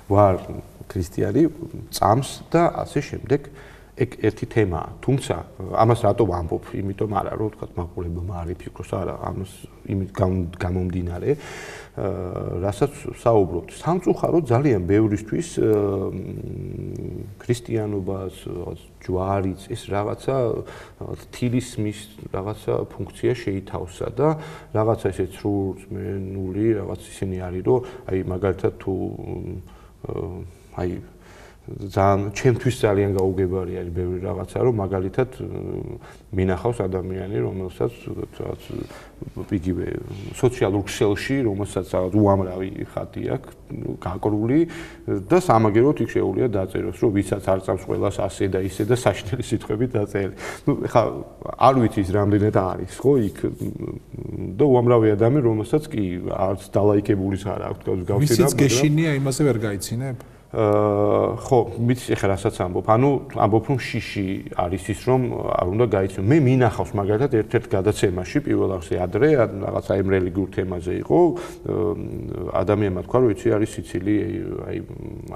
ვარ ქრისტიანი წამს და ასე შემდეგ ეგ ერთი თემაა. თუმცა ამას რატო ვამბობ? იმიტომ არა, რომ თქვა მაყურებელმა არ იფიქროს, არა, ამას იმით გამომდინარე, რასაც საუბრობთ. სამწუხარო ძალიან ბევრისთვის ქრისტიანობას, ჯვარიც, ეს რაღაცა თილისმის რაღაცა ფუნქცია შეითავსა და რაღაცა ესე ცრუწმენული რაღაც ისინი არის, რომ აი მაგალითად თუ აი ძალიან ჩემთვის ძალიან გაუგებარი არის ბევრი რაღაცა, რომ მაგალითად მინახავს ადამიანი, რომელსაც რაღაც იგივე სოციალურ ქსელში, რომელსაც რაღაც უამრავი ხატი აქვს, გაკრული და სამაგეროთ იქ შეუულია დაწეროს, რომ ვისაც არ წავს ყველას ასე და ისე და საშნელი სიტყვებით დაწერილი. ნუ ხა არ ვიცი ის რამდენად არის, ხო, იქ და უამრავი ადამიანი, რომელსაც კი არც დალაიქებულის არ აქვს, გავსკეთე. ვისაც გეშინია, იმაზე ვერ გაიცინებ? აა ხო, მიცი ხე რასაც ამბობ. ანუ ამბობ რომ შიში არის ის რომ არ უნდა გაიცნო. მე მინახავს მაგალითად ერთ-ერთ გადაცემაში პირველ ახსე ადრე რაღაცა იმ რელიგიურ თემაზე იყო. ადამიანმა თქვა რომ იცი არის სიცილი, აი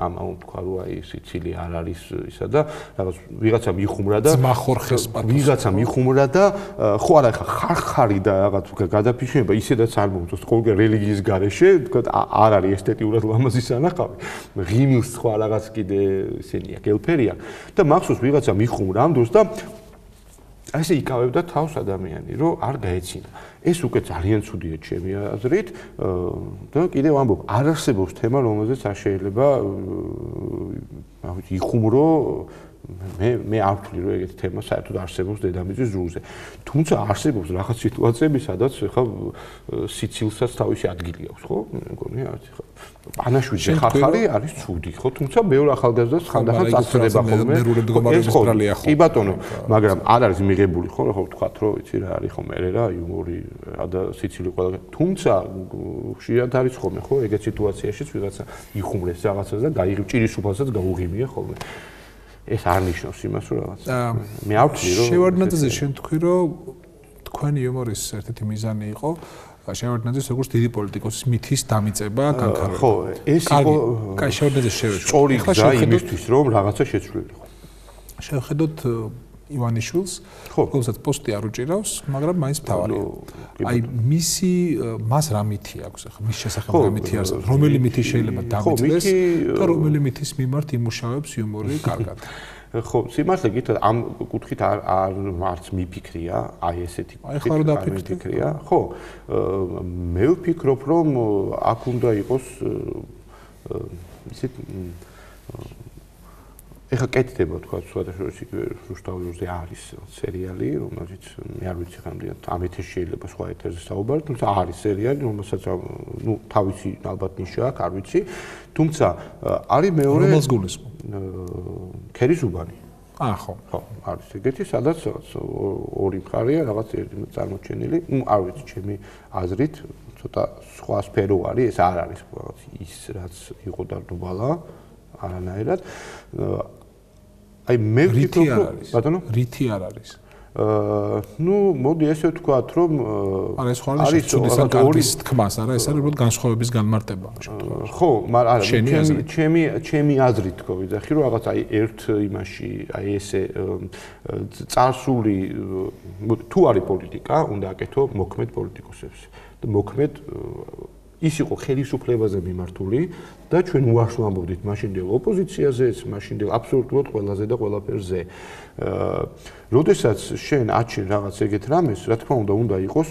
ამაო თქვა რომ აი სიცილი არ არის ისა და რაღაც ვიღაცა მიხუმრა და მახორხეს პატოს. ვიღაცა მიხუმრა და ხო არა ხა ხარხარი და რაღაც გადაფიშება ისედაც არ მომწონს ყოველგან რელიგიის გარეშე, თქვა არ არის ესთეტიურად ლამაზი სანახავი. ღიმილს სხვა რაღაც კიდე ისინია გელფერია და მახსოვს ვიღაცა მიხუმრა ამ დროს და აი ესე იკავებდა თავს ადამიანი რომ არ გაეცინა ეს უკვე ძალიან ცუდია ჩემი აზრით და კიდევ ამბობ არ არსებობს თემა რომელზეც არ შეიძლება აი ვიცი იხუმრო მე მე არ ვთვლი რომ ეგეთი თემა საერთოდ არსებობს დედამიწის ზურზე. თუმცა არსებობს რაღაც სიტუაციები, სადაც ხა სიცილსაც თავისი ადგილი აქვს, ხო? მეგონი არის ხა. პანაშვიდზე ხახარი არის ცუდი, ხო? თუმცა მეორე ახალგაზრდას ხანდახან წასწრება ხოლმე. ეს ხო? კი ბატონო, მაგრამ არ არის მიღებული, ხო? ხო ვთქვათ, რომ იცი რა არის ხო მე რა იუმორი და სიცილი ყველა. თუმცა ხშირად არის ხოლმე, ხო? ეგეთ სიტუაციაშიც ვიღაცა იხუმრეს რაღაცას და გაიღებ ჭირის უფალსაც გაუღიმია ხოლმე. ეს არ ნიშნავს იმას, რომ რაღაც მე არ ვთვლი, რომ შევარდნაძე შენ თქვი, რომ თქვენი იუმორის ერთ-ერთი მიზანი იყო შევარდნაძეს როგორც დიდი პოლიტიკოსის მითის დამიწება განკარგა. ხო, ეს იყო კაი შევარდნაძე შევეცო. სწორი გზა იმისთვის, რომ რაღაცა შეცვლილიყო. შევხედოთ ივანიშვილს, რომელსაც პოსტი არ უჭირავს, მაგრამ მაინც თავარია. აი მისი მას რა მითი აქვს ახლა მის შესახებ რა მითი არის? რომელი მითი შეიძლება დამიწყდეს და რომელი მითის მიმართ იმუშავებს იუმორი კარგად? ხო, სიმართლე გითხრათ, ამ კუთხით არ არ მარც მიფიქრია, აი ესეთი კუთხით. აი ხარ დაფიქრია? ხო, მე ვფიქრობ, რომ აქ უნდა იყოს ისეთ ეხა კეთდება თქვა სხვადასხვა იქ რუსთავზე არის სერიალი რომელიც მე არ ვიცი რამდენად ამ ეთერში შეიძლება სხვა ეთერზე საუბარი თუმცა არის სერიალი რომელსაც ნუ თავისი ალბათ ნიშა აქვს არ ვიცი. თუმცა არის მეორე რომელს გულისხმობ? ქერიზუბანი აა ხო. ხო არის ეგეთი სადაც ორი მხარეა რაღაც წარმოჩენილი ნუ არ ვიცი ჩემი აზრით ცოტა სხვა სფერო არის ეს არ არის რაღაც ის რაც იყო და დუბალა არანაირად აი მე ვფიქრობ ბატონო? რითი არ არის? აა ნუ მოდი ესე ვთქვათ რომ არა ეს ხარ არის ორი თქმას არა ეს არის უბრალოდ განსხვავების განმარტება. ხო მაგრამ არა ჩემი ჩემი ჩემი აზრით თქო ვიძახი რომ რაღაც აი ერთ იმაში აი ესე წარსული თუ არის პოლიტიკა უნდა აკეთო მოქმედ პოლიტიკოსებს. მოქმედ ის იყო ხელისუფლებაზე მიმართული და ჩვენ უარს ვამბობდით მაშინდელ ოპოზიციაზეც, მაშინდელ აბსოლუტურად ყველაზე და ყველაფერზე. აა, როდესაც შენ აჩენ რაღაც ეგეთ რამეს, რა თქმა უნდა, უნდა იყოს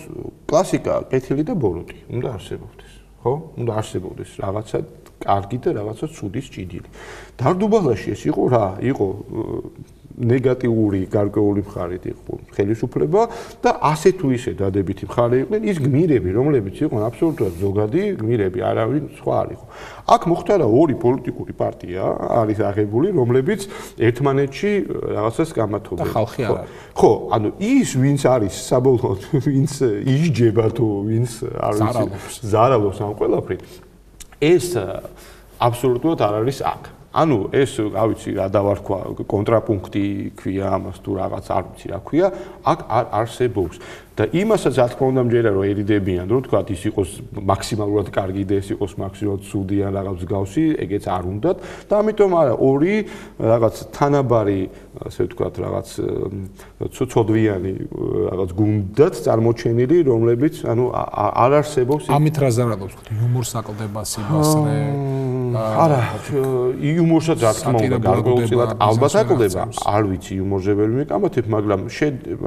კლასიკა, კეთილი და ბოროტი, უნდა არსებობდეს, ხო? უნდა არსებობდეს რაღაცა კარგი და რაღაცა ცუდის ჭიდილი. დარდუბალაში ეს იყო რა? იყო ნეგატიური გარკვეული მხარით იყო ხელისუფლება და ასე თუ ისე დადებითი მხარე იყვნენ. ის გმირები რომლებიც იყვნენ აბსოლუტურად ზოგადი გმირები არავინ სხვა არ იყო. აქ მოხდა რა ორი პოლიტიკური პარტია არის აღებული რომლებიც ერთმანეთში რაღაცას გამართობენ და ხალხი არ არის. ხო ანუ ის ვინც არის საბოლოოდ ვინც იჯება თუ ვინც არ ვიცი ზარალობს. ამ ყველაფრით ეს აბსოლუტურად არ არის აქ ანუ ეს რა ვიცი რა დავარქვა კონტრაპუნქტი ქვია ამას თუ რაღაც არ ვიცი რა ქვია აქ არ არსებობს. და იმასაც რა თქმა უნდა მჯერა რომ ერიდებიან რომ თქვა ის იყოს მაქსიმალურად კარგი და ეს იყოს მაქსიმალურად ცუდი ან რაღაც გავსი ეგეც არ უნდათ. და ამიტომ არა ორი რაღაც თანაბარი ასე ვთქვათ რაღაც ცოდვიანი რაღაც გუნდად წარმოჩენილი რომლებიც ანუ არ არსებობს. ამით რა ზარალობს იუმორს აკლდება სიმასრე არა, იუმორსაც რა თქმა უნდა გარკვეულწილად ალბათ აკლდება, არ ვიცი იუმორზე ვერ მეკამათებ, მაგრამ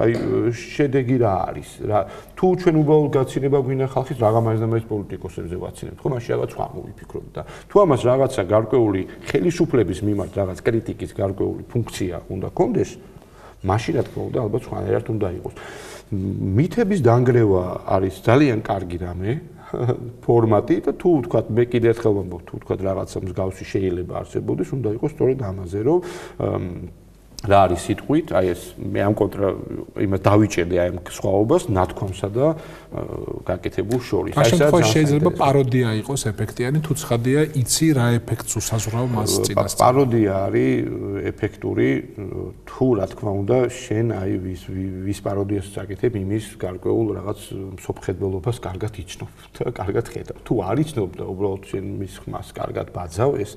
აი შედეგი რა არის? რა თუ ჩვენ უბრალოდ გაცინება გვინდა ხალხის რაღა მაინც და მაინც პოლიტიკოსებზე ვაცინებთ, ხო მაშინ რაღაც სხვა მოვიფიქროთ და თუ ამას რაღაცა გარკვეული ხელისუფლების მიმართ რაღაც კრიტიკის გარკვეული ფუნქცია უნდა კონდეს, მაშინ რა თქმა უნდა ალბათ სხვანაირად უნდა იყოს. მითების დანგრევა არის ძალიან კარგი რამე, ფორმატი და თუ თქვა მე კიდე ერთხელ ვამბობ თუ თქვა რაღაცა მსგავსი შეიძლება არსებობდეს უნდა იყოს სწორედ ამაზე რომ რა არის სიტყვით, აი ეს მე ამ კონტრა იმას დავიჭერდი აი ამ სხვაობას ნათქვამსა და გაკეთებულ შორის. აი ეს შეიძლება პაროდია იყოს ეფექტიანი, თუ ცხადია იცი რა ეფექტს უსაზღვრავ მას წინასწარ. პაროდია არის ეფექტური თუ რა თქმა უნდა შენ აი ვის ვის პაროდიას წაკეთებ იმის გარკვეულ რაღაც მსოფლმხედველობას კარგად იცნობ და კარგად ხედავ. თუ არ იცნობ და უბრალოდ შენ მის ხმას კარგად ბაძავ ეს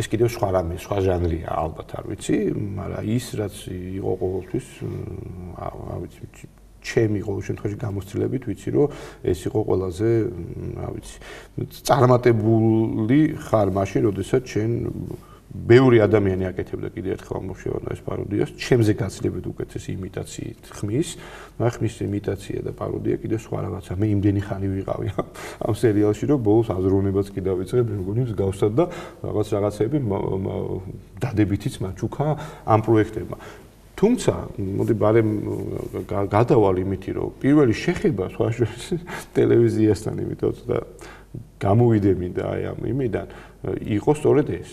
ეს კიდევ სხვა რამე, სხვა ჟანრია ალბათ არ ვიცი, მაგრამ ის რაც იყო ყოველთვის რა ვიცი ჩემი ყოველ შემთხვევაში გამოცდილებით ვიცი რომ ეს იყო ყველაზე რა ვიცი წარმატებული ხარ მაშინ როდესაც ჩვენ ბევრი ადამიანი აკეთებდა კიდე ერთხელ მომშევანა ეს პაროდიას, ჩემზე გაცილებით უკეთესი იმიტაციით ხმის, მაგრამ ხმის იმიტაცია და პაროდია კიდე სხვა რაღაცა. მე იმდენი ხანი ვიყავი ამ სერიალში, რომ ბოლოს აზროვნებაც კიდე დავიწყე, მე მგონი მსგავსად და რაღაც რაღაცები დადებითიც მაჩუქა ამ პროექტებმა. თუმცა, მოდი ბარემ გადავალ იმითი, რომ პირველი შეხება სხვა ტელევიზიასთან იმითო და გამოვიდე მინდა აი ამ იმიდან, იყო სწორედ ეს.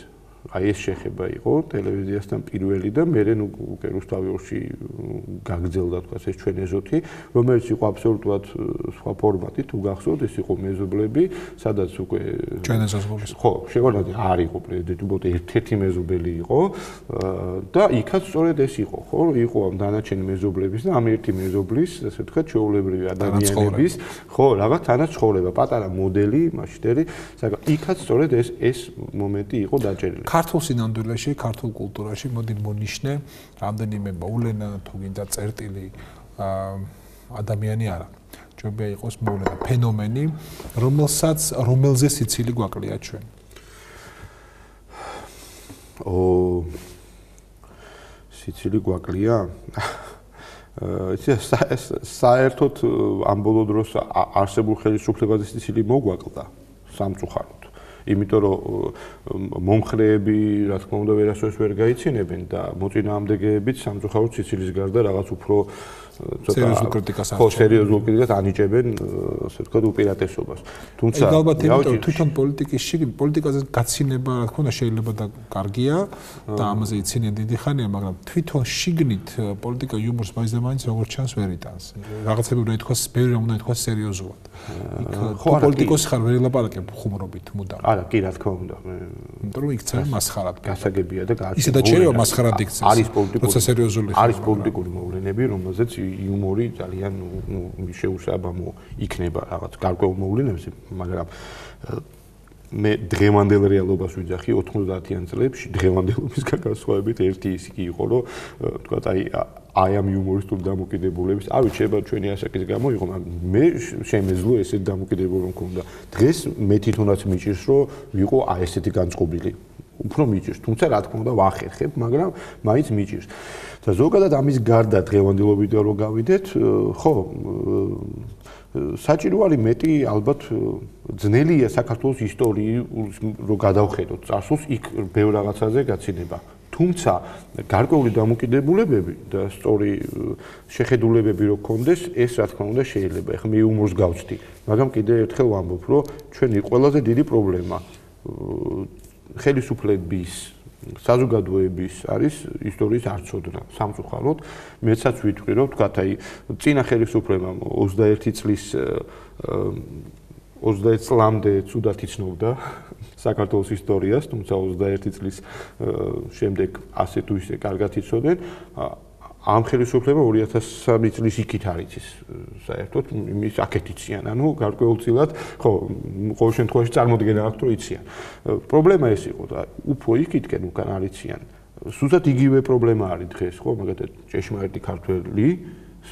აი ეს შეხება იყო ტელევიზიასთან პირველი და მე უკვე რუსთავიორში გაგძელდა თქვა ეს ჩვენ ეზოთი რომელიც იყო აბსოლუტურად სხვა ფორმატი თუ გახსოვთ ეს იყო მეზობლები სადაც უკვე ჩვენ ეზოთის ხო შეგონადი არ იყო პრეზიდენტი უბრალოდ ერთ-ერთი მეზობელი იყო და იქაც სწორედ ეს იყო ხო? იყო ამ დანარჩენი მეზობლების და ამ ერთი მეზობლის ასე ვთქვათ ჩაოლებრივი ადამიანების ხო რაღაც თანაც ცხოვრება პატარა მოდელი მასშტერი საკა იქაც სწორედ ეს ეს მომენტი იყო დაჭერილი ქართულ სინამდვილეში, ქართულ კულტურაში მოდი მონიშნე რამდენიმე მოვლენა თუ გინდა წერტილი ადამიანი არა. ჯობია იყოს მოვლენა, ფენომენი, რომელსაც რომელზე სიცილი გვაკლია ჩვენ. ო სიცილი გვაკლია? ეს საერთოდ ამ ბოლო დროს არსებულ ხელისუფლებაზე სიცილი მოგვაკლდა სამწუხაროდ. იმიტომ რომ მომხრეები, რა თქმა უნდა, ვერასოდეს ვერ გაიცინებენ და მოწინააღმდეგეებიც სამწუხაროდ სიცილის გარდა რაღაც უფრო ცოტა სერიოზულ კრიტიკას ხო სერიოზულ კრიტიკას ანიჭებენ ასე ვთქვათ უპირატესობას. თუმცა აი ალბათ იმიტომ თვითონ პოლიტიკის შირი პოლიტიკაზე გაცინება რა თქმა უნდა შეიძლება და კარგია და ამაზე იცინიან დიდი ხანია მაგრამ თვითონ შიგნით პოლიტიკა იუმორს მაინც და მაინც როგორც ჩანს ვერ იტანს. რაღაცები უნდა ითქვას ბევრი რომ უნდა ითქვას სერიოზულად. ხო პოლიტიკოსი ხარ ვერ ელაპარაკებ ხუმრობით მუდამ. არა კი რა თქმა უნდა იმიტომ რომ იქცე მასხარად გასაგებია და გააჩნია ისე და შეიძლება მასხარად იქცეს არის პოლიტიკური როცა სერიოზული არის პოლიტიკური მოვლენები რომელზეც იუმორი ძალიან შეუსაბამო იქნება რაღაც გარკვეულ მოვლენებზე, მაგრამ მე დღევანდელ რეალობას ვიძახი 90-იან წლებში დღევანდელობის გასხვავებით ერთი ის კი იყო რომ თქვა აი აი ამ იუმორისტულ დამოკიდებულების ავი შეიძლება ჩვენი ასაკის გამო იყო მაგრამ მე შემეძლო ესეთ დამოკიდებულება მქონდა დღეს მე თვითონაც მიჭირს რომ ვიყო აი ესეთი განწყობილი. უფრო მიჭირს თუმცა რა თქმა უნდა ვახერხებ მაგრამ მაინც მიჭირს და ზოგადად ამის გარდა დღევანდელობიდან რო გავიდეთ, ხო, საჭირო არის მეტი ალბათ ძნელია საქართველოს ისტორიის რო გადავხედოთ წარსულს, იქ ბევრ რაღაცაზე გაცინება. თუმცა გარკვეული დამოკიდებულებები და სწორი შეხედულებები რო გქონდეს, ეს რა თქმა უნდა შეიძლება. ეხლა მე უმორს გავწდი, მაგრამ კიდე ერთხელ ვამბობ, რომ ჩვენი ყველაზე დიდი პრობლემა ხელისუფლების საზოგადოების არის ისტორიის არწოდნა სამწუხაროდ. მეცაც ვიტყვი რომ თქვა აი წინა ხელისუფლებამ 21 წლის 21 წლამდე ცუდად იცნობდა საქართველოს ისტორიას თუმცა 21 წლის შემდეგ ასე თუ ისე კარგად იცოდნენ ამ ხელისუფლება 2003 წლის იქით არის ის საერთოდ იმის აკეთიციან. ანუ გარკვეულწილად ხო ყოველ შემთხვევაში წარმოდგენა აქვს რომ იციან. პრობლემა ეს იყო და უფრო იქითკენ უკან არიციან. სულაც იგივე პრობლემა არის დღეს ხო მაგათაც ჭეშმარიტი ქართველი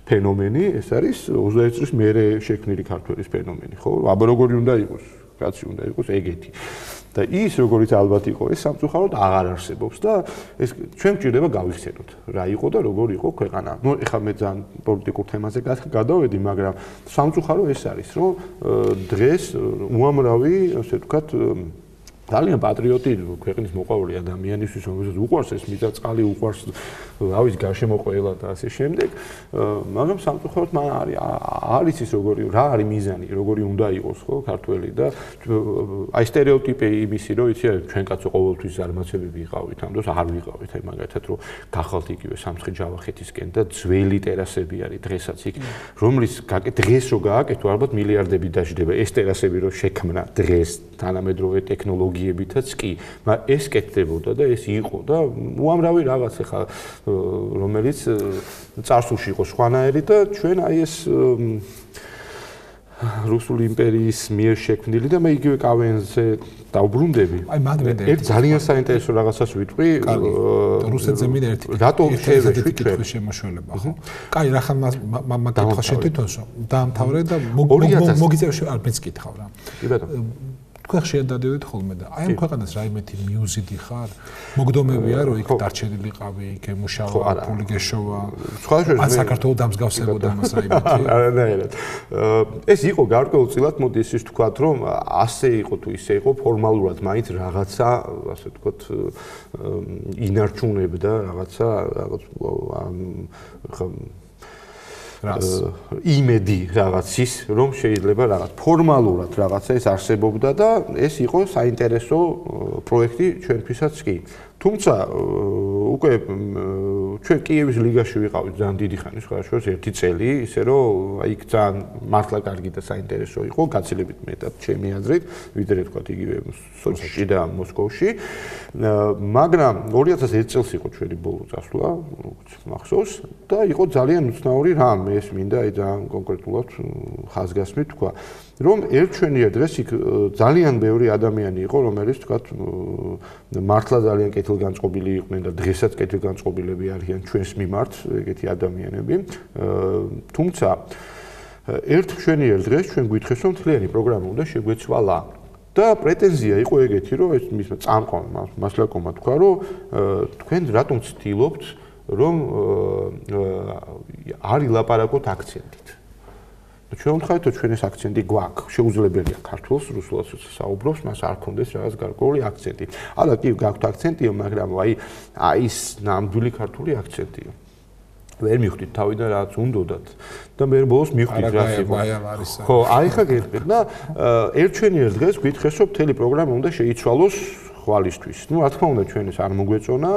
ფენომენი ეს არის 21 წლის მერე შექმნილი ქართველის ფენომენი ხო? აბა როგორი უნდა იყოს კაცი უნდა იყოს ეგეთი. და ის როგორიც ალბათ იყო ეს სამწუხაროდ აღარ არსებობს და ეს ჩვენ გვჭირდება გავიხსენოთ რა იყო და როგორ იყო ქვეყანა. ნუ ეხლა მე ძალიან პოლიტიკურ თემაზე გადავედი, მაგრამ სამწუხარო ეს არის, რომ დღეს უამრავი, ასე ვთქვათ, ძალიან პატრიოტი ქვეყნის მოყვარული ადამიანისთვის, რომელსაც უყვარს ეს მიწა-წყალი, უყვარს რავის გაშემო ყველა და ასე შემდეგ. მაგრამ სამწუხაროდ მან არის არის ის როგორი რა არის მიზანი, როგორი უნდა იყოს ხო ქართველი და აი стереოტიპი იმისი, რომ იცი ჩვენ კაცო ყოველთვის ზარმაცები ვიყავით, ამდენს არ ვიყავით, აი მაგათად რომ გახალთ იგივე სამცხე ჯავახეთისკენ და ძველი ტერასები არის დღესაც იქ, რომლის დღეს რო გააკეთო, ალბათ მილიარდები დაждდება ეს ტერასები რო შექმნა დღეს თანამედროვე ტექნოლოგია ტექნოლოგიებითაც კი, მაგრამ ეს კეთდებოდა და ეს იყო და უამრავი რაღაც ახლა რომელიც царსულში იყო სხვანაირი და ჩვენ აი ეს რუსული იმპერიის მიერ შექმნილი და მე იგივე კავენზე დავბრუნდები. აი მადმედე. ერთ ძალიან საინტერესო რაღაცას ვიტყვი. რუსეთზე მინდა ერთი რატო შევეშვი კითხვის შემოშველება, ხო? კაი, რახან მაგ კითხვა შეთითოსო. დაამთავრე და მოგიწევ არ მეც კითხავ რა. კი ბატონო. თქვენ ხშირად დადიოდით ხოლმე და აი ამ ქვეყანას რაიმეთი მიუზიდი ხარ მოგდომებია რომ იქ დარჩენილიყავი იქ ემუშავა ფული გეშოვა. სხვა შეიძლება ან საქართველოს დამსგავსებოდა მას რაიმეთი არანაირად ეს იყო გარკვეულწილად მოდი ისე ვთქვათ რომ ასე იყო თუ ისე იყო ფორმალურად მაინც რაღაცა ასე ვთქვათ ინარჩუნებდა რაღაცა რაღაც ხა იმედი რაღაცის, რომ შეიძლება რაღაც ფორმალურად რაღაცა ეს არსებობდა და ეს იყო საინტერესო პროექტი ჩვენთვისაც კი. თუმცა უკვე ჩვენ კიევის ლიგაში ვიყავით ძალიან დიდი ხანი, სხვა შორის ერთი წელი, ისე რომ აი იქ ძალიან მართლა კარგი და საინტერესო იყო, გაცილებით მეტად ჩემი აზრით, ვიდრე თქვა იგივე სოჩში და მოსკოვში. მაგრამ 2001 წელს იყო ჩვენი ბოლო წასვლა, როგორც მახსოვს, და იყო ძალიან უცნაური რამ, ეს მინდა აი ძალიან კონკრეტულად ხაზგასმით თქვა. რომ ერჩვენია დღეს იქ ძალიან ბევრი ადამიანი იყო, რომელიც თქვა მართლა ძალიან კეთილგანწყობილი იყვნენ და დღესაც კეთილგანწყობილები არიან ჩვენს მიმართ ეგეთი ადამიანები. თუმცა ერჩვენია დღეს ჩვენ გითხეს რომ თლიანი პროგრამა უნდა შეგვეცვალა. და პრეტენზია იყო ეგეთი, რომ ეს მის წამყვან მასლაკომა თქვა, რომ თქვენ რატომ ცდილობთ რომ არ ილაპარაკოთ აქცენტით. ჩვენ ვთქვით, რომ ჩვენი აქცენტი გვაქვს, შეუძლებელია ქართულს, რუსულს საუბრობს, მას არ კონდეს რაღაც გარკვეული აქცენტი. ალა კი გაქვთ აქცენტი, მაგრამ აი აი ის ნამდვილი ქართული აქცენტია. ვერ მიხვდით თავიდან რაც უნდათ და მე ბოლოს მიხვდით რა იყო. ხო, აი ხა გეტყვით და ერჩვენიერ დღეს გითხეს, რომ მთელი პროგრამა უნდა შეიცვალოს ხვალისთვის. ნუ რა თქმა უნდა ჩვენ ეს არ მოგვეწონა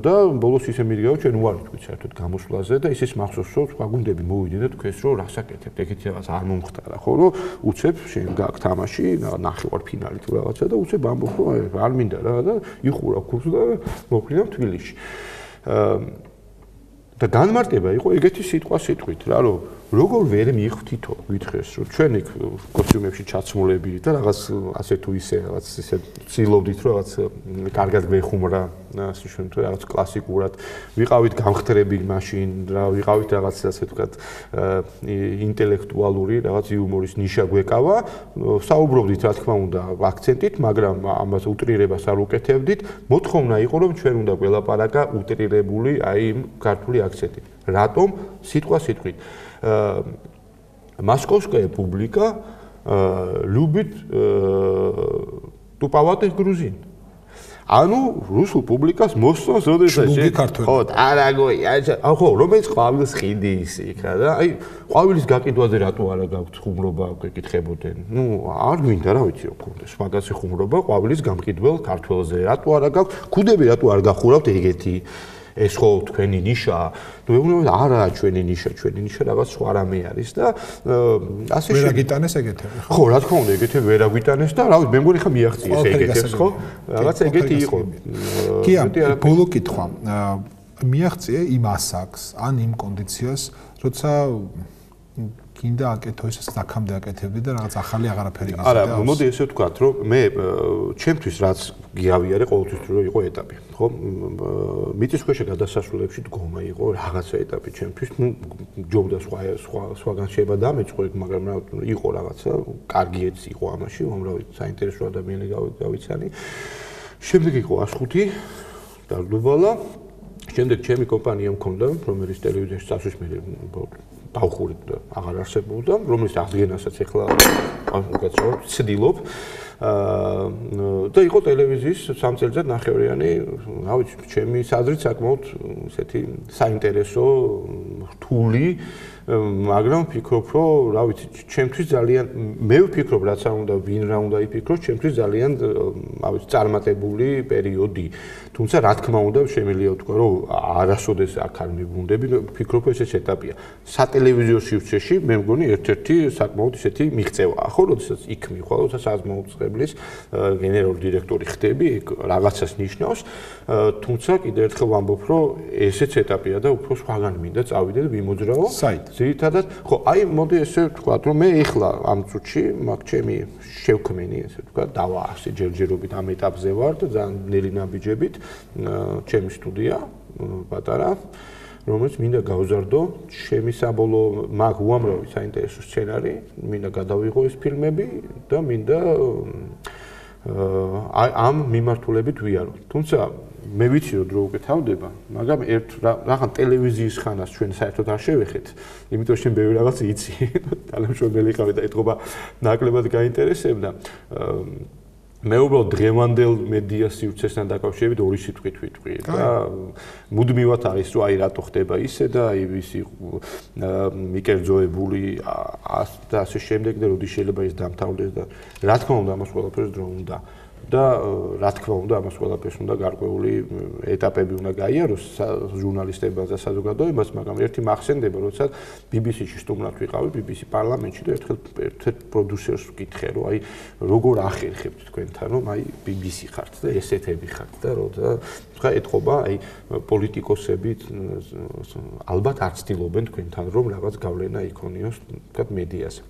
და ბოლოს ისე მიდგაო ჩვენ უარ თქვით საერთოდ გამოსვლაზე და ისიც მახსოვს რომ სხვა გუნდები მოვიდნენ და თქვენს რომ რასაკეთებთ ეგეთი რაღაც არ მომხდარა ხო რომ უცებ შენ გაქვს თამაში ნახევარ ფინალი თუ რაღაცა და უცებ ამბობ რომ არ მინდა რა და იხურა ქუს და მოხდინა თბილისში და განმარტება იყო ეგეთი სიტყვა სიტყვით რა რომ როგორ ვერ მიხვთითო გითხეს რომ ჩვენ იქ კოსტიუმებში ჩაცმულები და რაღაც ასე თუ ისე რაღაც ისე ცილობდით რომ რაღაც კარგად გვეხუმრა ასე ჩვენ თუ რაღაც კლასიკურად. ვიყავით გამხდრები მაშინ რა ვიყავით რაღაც ასე ვთქვათ ინტელექტუალური რაღაც იუმორის ნიშა გვეკავა. საუბრობდით რა თქმა უნდა აქცენტით მაგრამ ამას უტრირებას არ უკეთებდით. მოთხოვნა იყო რომ ჩვენ უნდა გველაპარაკა უტრირებული აი ქართული აქცენტით რატომ? სიტყვა სიტყვით московская публика любит туповатых грузин. ანუ რუსულ პუბლიკას მოსწონს როდესაც ხო არაგოი აი ხო რომელიც ყვავილს ხიდი ის იქა და აი ყვავილის გაკიდვაზე რატო არა გაქვთ ხუმრობა გეკითხებოდნენ ნუ არ გვინდა რა ვიცი ოქონდეს მაგასი ხუმრობა ყვავილის გამყიდველ ქართველზე რატო არა გაქვთ ქუდები რატო არ გახურავთ ეგეთი ეს ხო თქვენი ნიშაა. ნუ ეუბნება არა ჩვენი ნიშა, ჩვენი ნიშა რაღაც სხვა რამე არის და ასე შეიძლება ვერაგიტანეს ეგეთები ხო? რა თქმა უნდა, ეგეთები ვერაგიტანეს და რა ვიცი, მე მგონი ხა მიაღწიეს ეგეთებს ხო? რაღაც ეგეთი იყო. კი, ბოლო კითხვა. მიაღწიე იმ ასაკს, ან იმ კონდიციას, როცა გინდა აკეთო ისე საქამდე აკეთებდი და რაღაც ახალი აღარაფერი გიზიდა. არა, მოდი ესე ვთქვათ, რომ მე ჩემთვის რაც გიავიარე ყოველთვის რო იყო ეტაპი, ხო? მიწის ქვეშ გადასასვლელებში დგომა იყო რაღაცა ეტაპი ჩემთვის, ну, ჯობდა სხვა სხვა სხვაგან შეიძლება დამეწყო, მაგრამ რა იყო რაღაცა, კარგი ეც იყო ამაში, უამრავი საინტერესო ადამიანი გავიცანი. შემდეგ იყო ასხუთი დარდუბალა. შემდეგ ჩემი კომპანია მქონდა, რომელიც ტელევიზიაში წასვლის მე დავხურით და აღარ არსებობდა, რომელიც აღდგენასაც ეხლა უკაცრავად ცდილობ. აა და იყო ტელევიზიის სამწელზად ნახევრიანი, რა ვიცი, ჩემი საზრით საკმაოდ ესეთი საინტერესო რთული მაგრამ ვფიქრობ, რომ რა ვიცი, ჩემთვის ძალიან მე ვფიქრობ, რაც არ უნდა ვინ რა უნდა იფიქროს, ჩემთვის ძალიან რა ვიცი, წარმატებული პერიოდი. თუმცა რა თქმა უნდა, შემიძლია ვთქვა, რომ არასოდეს აქ არ მიგვუნდები, ვფიქრობ, ეს ეს ეტაპია. სატელევიზიო სივრცეში მე მგონი ერთ-ერთი საკმაოდ ისეთი მიღწევაა, ხო, როდესაც იქ მიხვალ, როდესაც საზმაუწყებლის გენერალური დირექტორი ხდები, რაღაცას ნიშნავს. თუმცა კიდევ ერთხელ ვამბობ, რომ ესეც ეტაპია და უფრო სხვაგან მინდა წავიდე და ვიმოძრაო. საით ძირითადად ხო აი მოდი ესე ვთქვა რომ მე ეხლა ამ წუთში მაგ ჩემი შევქმენი ესე ვთქვა დავა ასე ჯერჯერობით ამ ეტაპზე ვარ და ძალიან ნელი ნაბიჯებით ჩემი სტუდია პატარა რომელიც მინდა გავზარდო ჩემი საბოლოო მაგ უამრავი საინტერესო სცენარი მინდა გადავიღო ეს ფილმები და მინდა აი ამ მიმართულებით ვიარო თუმცა მე ვიცი რომ დრო უკეთავდება, მაგრამ ერთ რაღაც ტელევიზიის ხანას ჩვენ საერთოდ არ შევეხეთ, იმიტომ რომ შენ ბევრი რაღაც იცი. თანამშრომელი ხავი და ეთქობა ნაკლებად გაინტერესებდა. მე უბრალოდ დღევანდელ მედია სივრცესთან დაკავშირებით ორი სიტყვით ვიტყვი და მუდმივად არის რომ აი რატო ხდება ისე და აი ვისი მიკერძოებული და ასე შემდეგ და როდის შეიძლება ის დამთავრდეს და რა თქმა უნდა ამას ყველაფერს დრო უნდა და რა თქმა უნდა ამას ყველაფერს უნდა გარკვეული ეტაპები უნდა გაიაროს ჟურნალისტებაზე და საზოგადოებას, მაგრამ ერთი მახსენდება, როცა BBC-ში სტუმრად ვიყავი, BBC პარლამენტში და ერთხელ ერთ-ერთ პროდიუსერს ვკითხე, რომ აი როგორ ახერხებთ თქვენთან, რომ აი BBC ხართ და ესეთები ხართ და როცა თქვა ეთყობა აი პოლიტიკოსები ალბათ არ ცდილობენ თქვენთან რომ რაღაც გავლენა იქონიოს თქვა მედიაზე.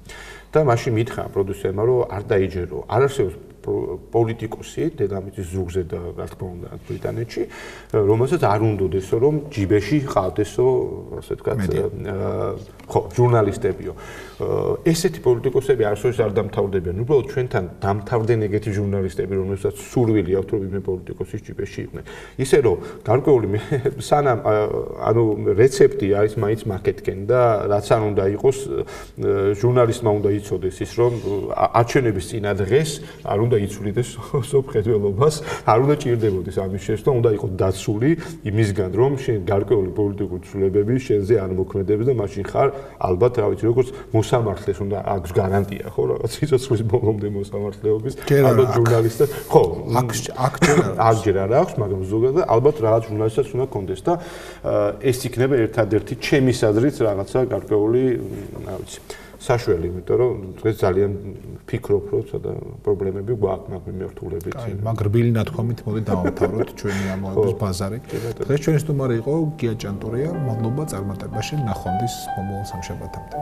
და მაშინ მითხრა პროდიუსერმა რომ არ დაიჯერო, არ არსებობს პოლიტიკოსი დედამიწის ზურგზე და რა თქმა უნდა ბრიტანეთში, რომელსაც არ უნდოდესო რომ ჯიბეში ყავდესო, ასე ვთქვათ, ხო, ჟურნალისტებიო. ესეთი პოლიტიკოსები არასოდეს არ დამთავრდებიან. უბრალოდ ჩვენთან დამთავრდნენ ეგეთი ჟურნალისტები, რომელსაც სურვილი აქვს რომ იმე პოლიტიკოსის ჯიბეში იყვნენ. ისე რომ გარკვეული სანამ ანუ რეცეპტი არის მაინც მარკეტკენ და რაც არ უნდა იყოს ჟურნალისტმა უნდა იცოდეს ის რომ არჩევნების წინა დღეს არ უნდა იცვლიდეს სოფხედველობას, არ უნდა ჭირდებოდეს ამის შესწორ, უნდა იყოს დაცული იმისგან, რომ შენ გარკვეული პოლიტიკური ცვლილებები შენზე არ მოქმედებს და მაშინ ხარ ალბათ, რა ვიცი, როგორც მოსამართლეს უნდა აქვს გარანტია, ხო, რაღაც სიცოცხლის ბოლომდე მოსამართლეობის, ალბათ ჟურნალისტად, ხო, აქ აქ ჯერ აქ ჯერ არ აქვს, მაგრამ ზოგადად ალბათ რაღაც ჟურნალისტად უნდა კონდეს და ეს იქნება ერთადერთი ჩემი საზრით რაღაცა გარკვეული, რა ვიცი, საშველი, იმიტომ რომ დღეს ძალიან ფიქრობ, რომ ცოტა პრობლემები გვაქვს მაგ მიმართულებით. აი, მაგ რბილი ნათქვამით მოდი დავამთავროთ ჩვენი ამოების ბაზარი. დღეს ჩვენი სტუმარი იყო გია ჭანტურია, მადლობა წარმატებაში ნახვამდის მომავალ სამშაბათამდე.